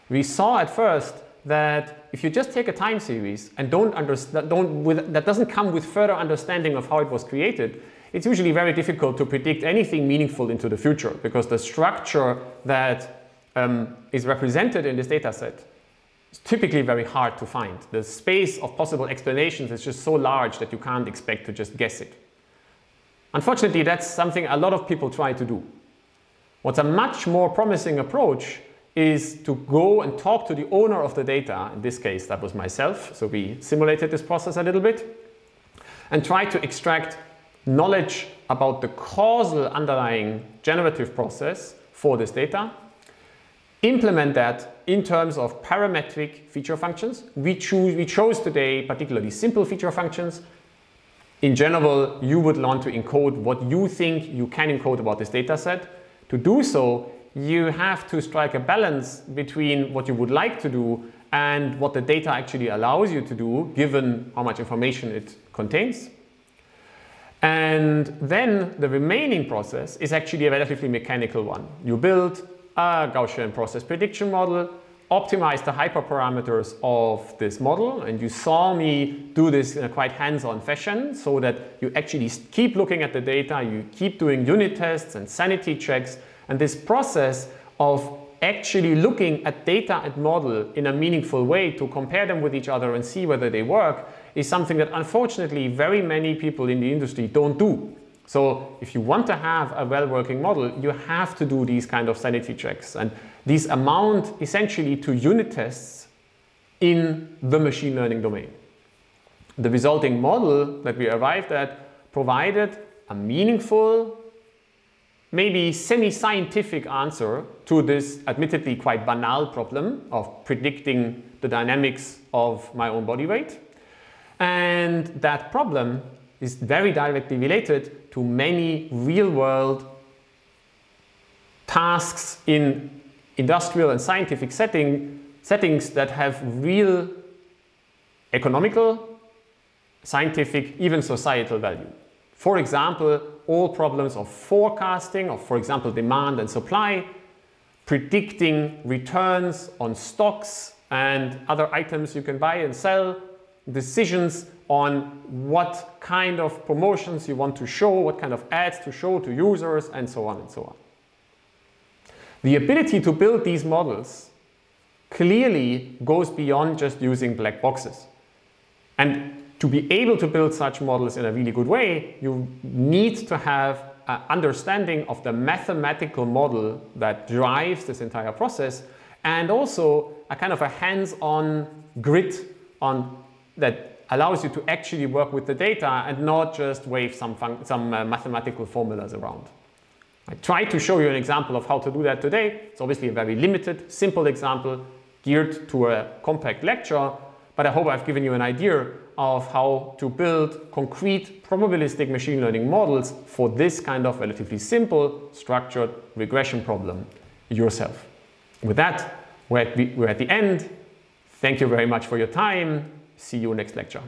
S1: We saw at first that if you just take a time series and don't understand, don't with, that doesn't come with further understanding of how it was created, it's usually very difficult to predict anything meaningful into the future because the structure that um, is represented in this data set is typically very hard to find. The space of possible explanations is just so large that you can't expect to just guess it. Unfortunately, that's something a lot of people try to do. What's a much more promising approach is to go and talk to the owner of the data. In this case, that was myself. So we simulated this process a little bit and try to extract knowledge about the causal underlying generative process for this data implement that in terms of parametric feature functions. We, choose, we chose today particularly simple feature functions. In general, you would want to encode what you think you can encode about this data set. To do so, you have to strike a balance between what you would like to do and what the data actually allows you to do, given how much information it contains. And then the remaining process is actually a relatively mechanical one. You build Gaussian process prediction model, optimize the hyperparameters of this model. And you saw me do this in a quite hands-on fashion so that you actually keep looking at the data, you keep doing unit tests and sanity checks. And this process of actually looking at data and model in a meaningful way to compare them with each other and see whether they work is something that unfortunately very many people in the industry don't do. So if you want to have a well-working model, you have to do these kind of sanity checks. And these amount essentially to unit tests in the machine learning domain. The resulting model that we arrived at provided a meaningful, maybe semi-scientific answer to this admittedly quite banal problem of predicting the dynamics of my own body weight. And that problem is very directly related to many real-world tasks in industrial and scientific setting, settings that have real economical, scientific, even societal value. For example, all problems of forecasting of, for example, demand and supply, predicting returns on stocks and other items you can buy and sell, decisions on what kind of promotions you want to show, what kind of ads to show to users, and so on and so on. The ability to build these models clearly goes beyond just using black boxes. And to be able to build such models in a really good way, you need to have an understanding of the mathematical model that drives this entire process and also a kind of a hands-on grid on that allows you to actually work with the data and not just wave some, some uh, mathematical formulas around. I tried to show you an example of how to do that today. It's obviously a very limited, simple example geared to a compact lecture, but I hope I've given you an idea of how to build concrete probabilistic machine learning models for this kind of relatively simple structured regression problem yourself. With that, we're at, the, we're at the end. Thank you very much for your time. See you next lecture.